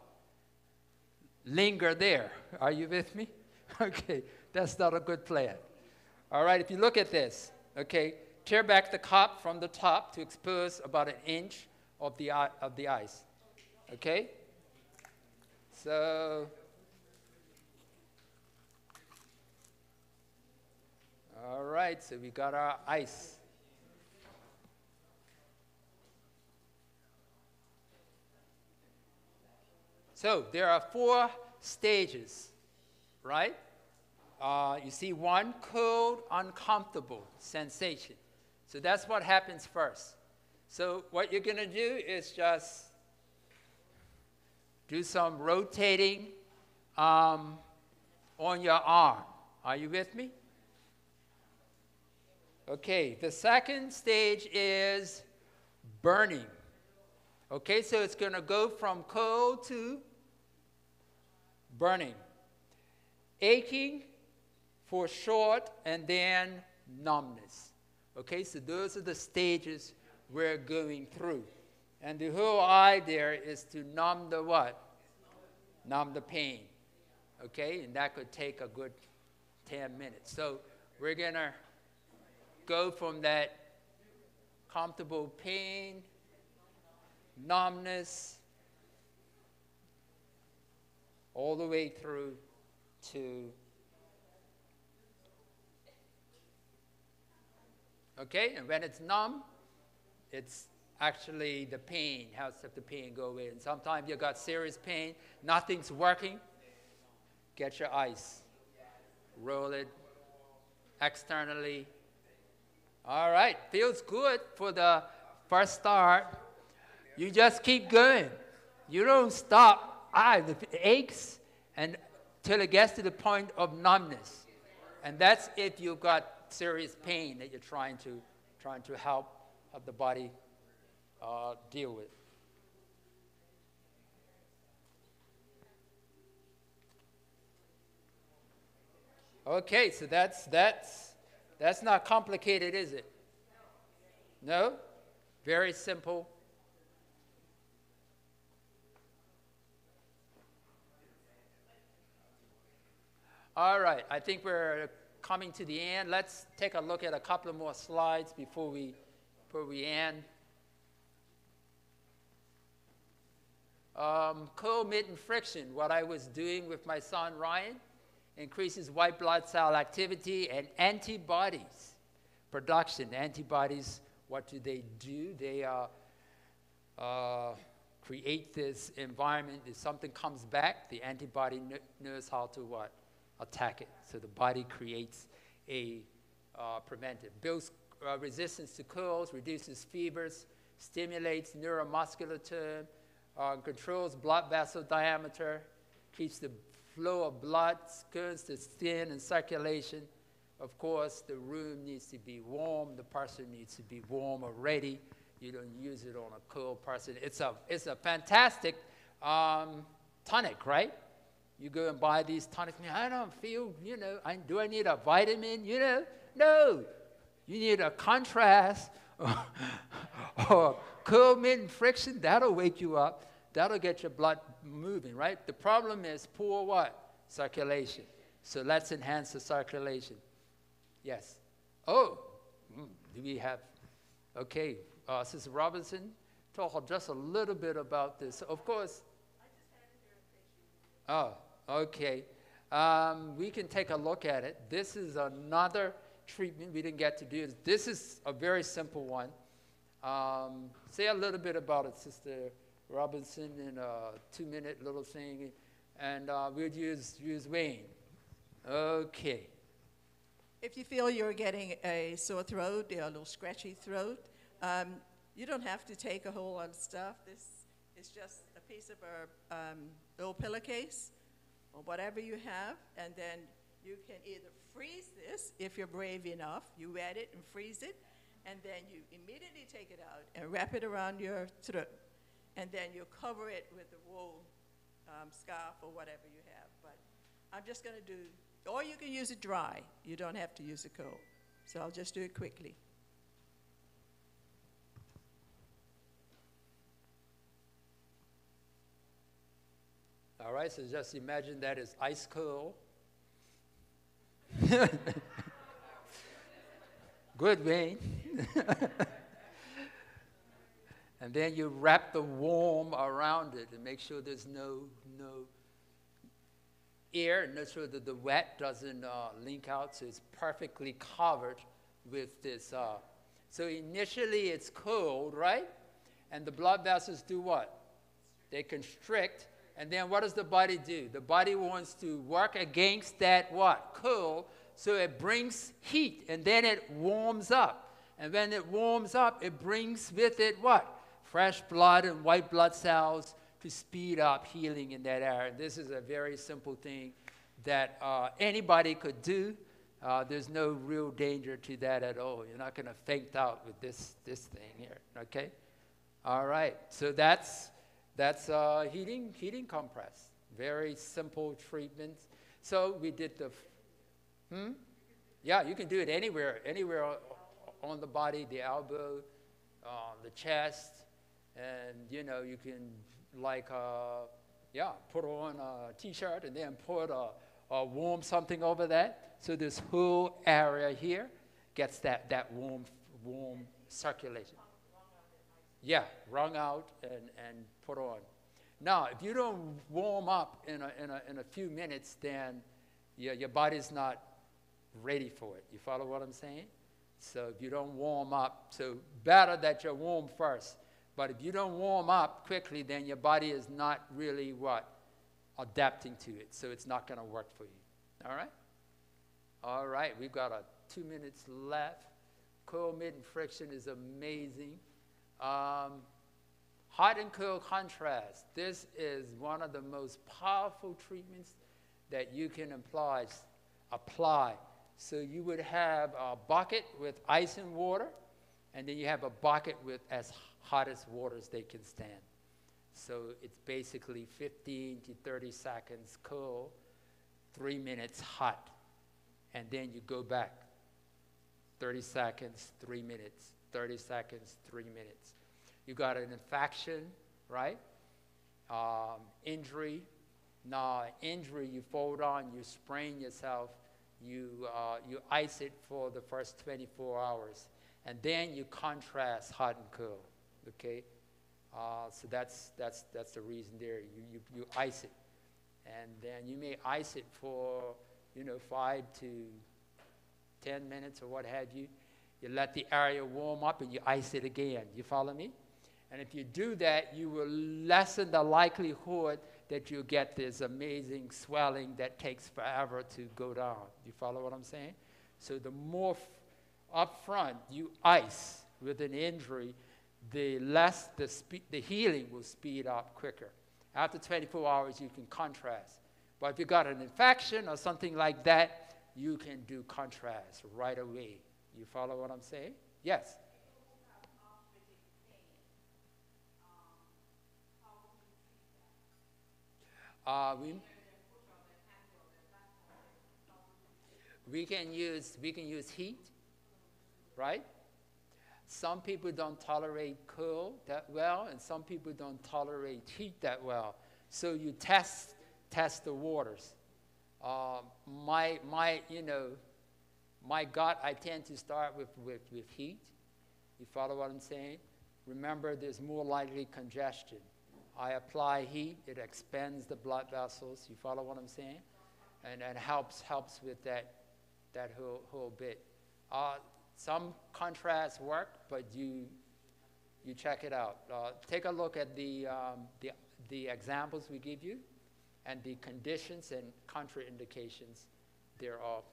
Linger there. Are you with me? Okay, that's not a good plan. All right, if you look at this, okay, tear back the cup from the top to expose about an inch of the, of the ice. Okay? So, all right, so we got our ice. So there are four stages, right? Uh, you see one cold, uncomfortable sensation. So that's what happens first. So what you're going to do is just do some rotating um, on your arm. Are you with me? Okay, the second stage is burning. Okay, so it's going to go from cold to burning, aching for short, and then numbness. Okay, so those are the stages we're going through. And the whole idea is to numb the what? Numb the pain. Okay, and that could take a good 10 minutes. So we're going to go from that comfortable pain, numbness, all the way through to okay and when it's numb it's actually the pain does the pain go away and sometimes you got serious pain nothing's working get your ice. Roll it externally. All right feels good for the first start. You just keep going. You don't stop. Eye, the aches, and till it gets to the point of numbness. And that's if you've got serious pain that you're trying to, trying to help, help the body uh, deal with. Okay, so that's, that's, that's not complicated, is it? No? Very simple. All right, I think we're coming to the end. Let's take a look at a couple of more slides before we, before we end. Um, cold mitten friction, what I was doing with my son Ryan, increases white blood cell activity and antibodies production. Antibodies, what do they do? They uh, uh, create this environment. If something comes back, the antibody knows how to what? attack it. So the body creates a uh, preventive. Builds uh, resistance to colds, reduces fevers, stimulates neuromuscular uh, controls blood vessel diameter, keeps the flow of blood, skirts the skin and circulation. Of course, the room needs to be warm. The person needs to be warm already. You don't use it on a cold person. It's a, it's a fantastic um, tonic, right? You go and buy these tonics. I don't feel, you know, I, do I need a vitamin? You know, no. You need a contrast or, or cold mitten friction. That'll wake you up. That'll get your blood moving, right? The problem is poor what? Circulation. So let's enhance the circulation. Yes. Oh, mm, do we have? Okay, uh, Sister Robinson, talk just a little bit about this. Of course. Oh, Okay, um, we can take a look at it. This is another treatment we didn't get to do. This is a very simple one. Um, say a little bit about it, Sister Robinson, in a two-minute little thing, and uh, we'll use, use Wayne. Okay. If you feel you're getting a sore throat a little scratchy throat, um, you don't have to take a whole lot of stuff. This is just a piece of a um, little pillowcase or whatever you have, and then you can either freeze this if you're brave enough. You wet it and freeze it, and then you immediately take it out and wrap it around your throat, and then you cover it with a wool um, scarf or whatever you have. But I'm just going to do, or you can use it dry. You don't have to use it cold. So I'll just do it quickly. All right, so just imagine that is ice cold. Good, Wayne. and then you wrap the warm around it and make sure there's no no air and make sure that the wet doesn't uh, link out so it's perfectly covered with this. Uh, so initially it's cold, right? And the blood vessels do what? They constrict. And then what does the body do? The body wants to work against that what? Cold. So it brings heat and then it warms up. And when it warms up, it brings with it what? Fresh blood and white blood cells to speed up healing in that area. This is a very simple thing that uh, anybody could do. Uh, there's no real danger to that at all. You're not going to faint out with this, this thing here, okay? All right, so that's, that's uh, heating, heating compress. Very simple treatment. So we did the, hmm? Yeah, you can do it anywhere, anywhere on the body, the elbow, uh, the chest, and you know, you can like, uh, yeah, put on a t-shirt and then put a, a warm something over that. So this whole area here gets that, that warm, warm circulation. Yeah, wrung out and, and put on. Now, if you don't warm up in a, in a, in a few minutes, then your, your body's not ready for it. You follow what I'm saying? So if you don't warm up, so better that you're warm first. But if you don't warm up quickly, then your body is not really what? Adapting to it. So it's not going to work for you. All right? All right, we've got a two minutes left. Cold mitten friction is amazing. Um, hot and cold contrast. This is one of the most powerful treatments that you can apply. apply. So you would have a bucket with ice and water, and then you have a bucket with as hottest waters they can stand. So it's basically 15 to 30 seconds cool, three minutes hot, and then you go back 30 seconds, three minutes, 30 seconds, three minutes. You got an infection, right? Um, injury. Now, injury, you fall on, you sprain yourself, you, uh, you ice it for the first 24 hours, and then you contrast hot and cold okay? Uh, so that's, that's, that's the reason there. You, you, you ice it. And then you may ice it for, you know, five to 10 minutes or what have you. You let the area warm up and you ice it again. You follow me? And if you do that, you will lessen the likelihood that you get this amazing swelling that takes forever to go down. You follow what I'm saying? So the more up front you ice with an injury, the less the, the healing will speed up quicker. After 24 hours, you can contrast. But if you got an infection or something like that, you can do contrast right away. You follow what I'm saying? Yes. Uh, we, we can use we can use heat, right? Some people don't tolerate cold that well, and some people don't tolerate heat that well. So you test test the waters. Uh, my my you know my gut I tend to start with, with, with heat. You follow what I'm saying? Remember, there's more likely congestion. I apply heat, it expands the blood vessels. You follow what I'm saying? And, and helps helps with that that whole, whole bit. Uh, some contrasts work, but you, you check it out. Uh, take a look at the, um, the, the examples we give you and the conditions and contraindications thereof.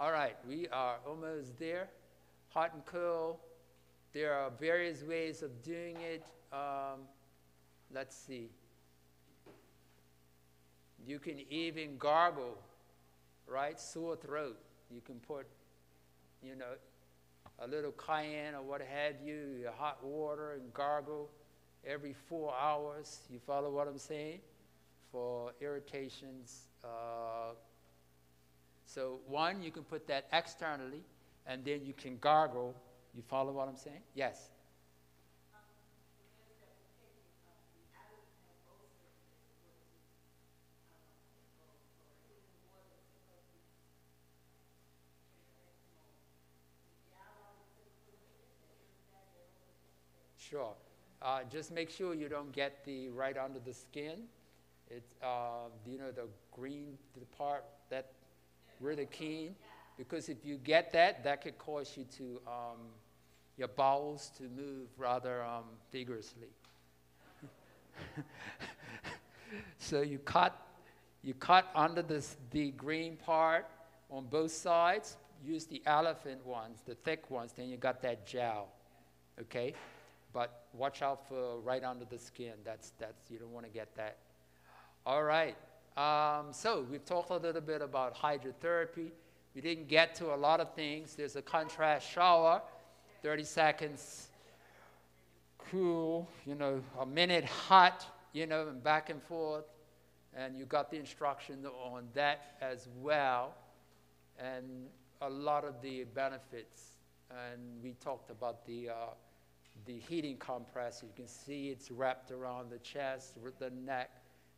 All right, we are almost there. Hot and cold. There are various ways of doing it. Um, let's see. You can even gargle, right? Sore throat. You can put you know, a little cayenne or what have you, your hot water and gargle every four hours. You follow what I'm saying? For irritations. Uh, so, one, you can put that externally, and then you can gargle. You follow what I'm saying? Yes. Sure. Uh, just make sure you don't get the right under the skin. It's, uh, you know, the green the part that the keen. Because if you get that, that could cause you to, um, your bowels to move rather um, vigorously. so you cut, you cut under this, the green part on both sides. Use the elephant ones, the thick ones, then you got that gel. Okay? But watch out for right under the skin. That's, that's, you don't want to get that. All right. Um, so we've talked a little bit about hydrotherapy. We didn't get to a lot of things. There's a contrast shower, 30 seconds cool, you know, a minute hot, you know, and back and forth. And you got the instruction on that as well. And a lot of the benefits. And we talked about the, uh, the heating compress. You can see it's wrapped around the chest, the neck,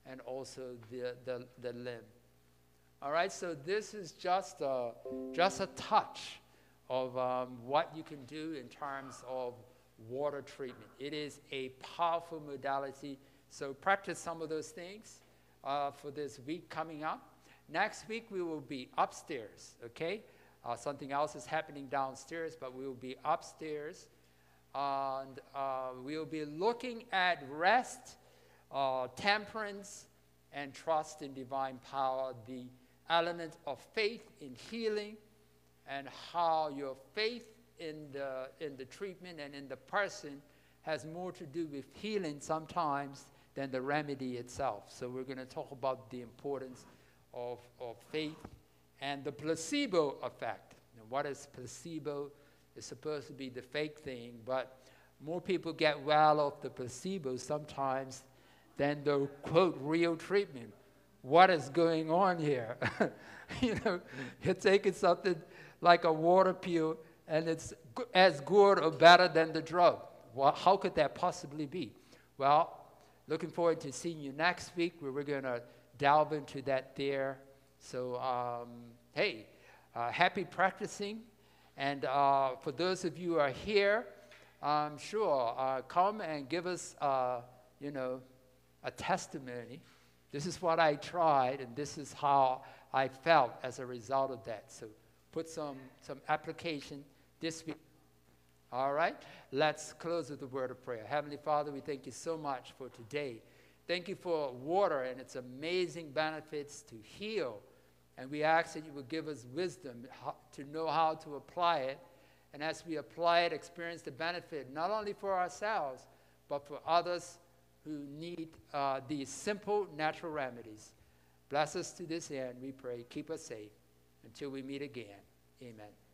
and also the, the, the limb. All right, so this is just a, just a touch of um, what you can do in terms of water treatment. It is a powerful modality, so practice some of those things uh, for this week coming up. Next week, we will be upstairs, okay? Uh, something else is happening downstairs, but we will be upstairs. And uh, we will be looking at rest, uh, temperance, and trust in divine power, the element of faith in healing, and how your faith in the, in the treatment and in the person has more to do with healing sometimes than the remedy itself. So we're going to talk about the importance of, of faith and the placebo effect. Now, what is placebo? It's supposed to be the fake thing, but more people get well off the placebo sometimes than the quote real treatment. What is going on here? you know, you're taking something like a water pill and it's as good or better than the drug. Well, how could that possibly be? Well, looking forward to seeing you next week where we're going to delve into that there. So, um, hey, uh, happy practicing. And uh, for those of you who are here, sure, uh, come and give us, uh, you know, a testimony. This is what I tried, and this is how I felt as a result of that. So put some, some application this week. All right? Let's close with a word of prayer. Heavenly Father, we thank you so much for today. Thank you for water and its amazing benefits to heal. And we ask that you would give us wisdom to know how to apply it. And as we apply it, experience the benefit not only for ourselves, but for others who need uh, these simple natural remedies. Bless us to this end, we pray. Keep us safe until we meet again. Amen.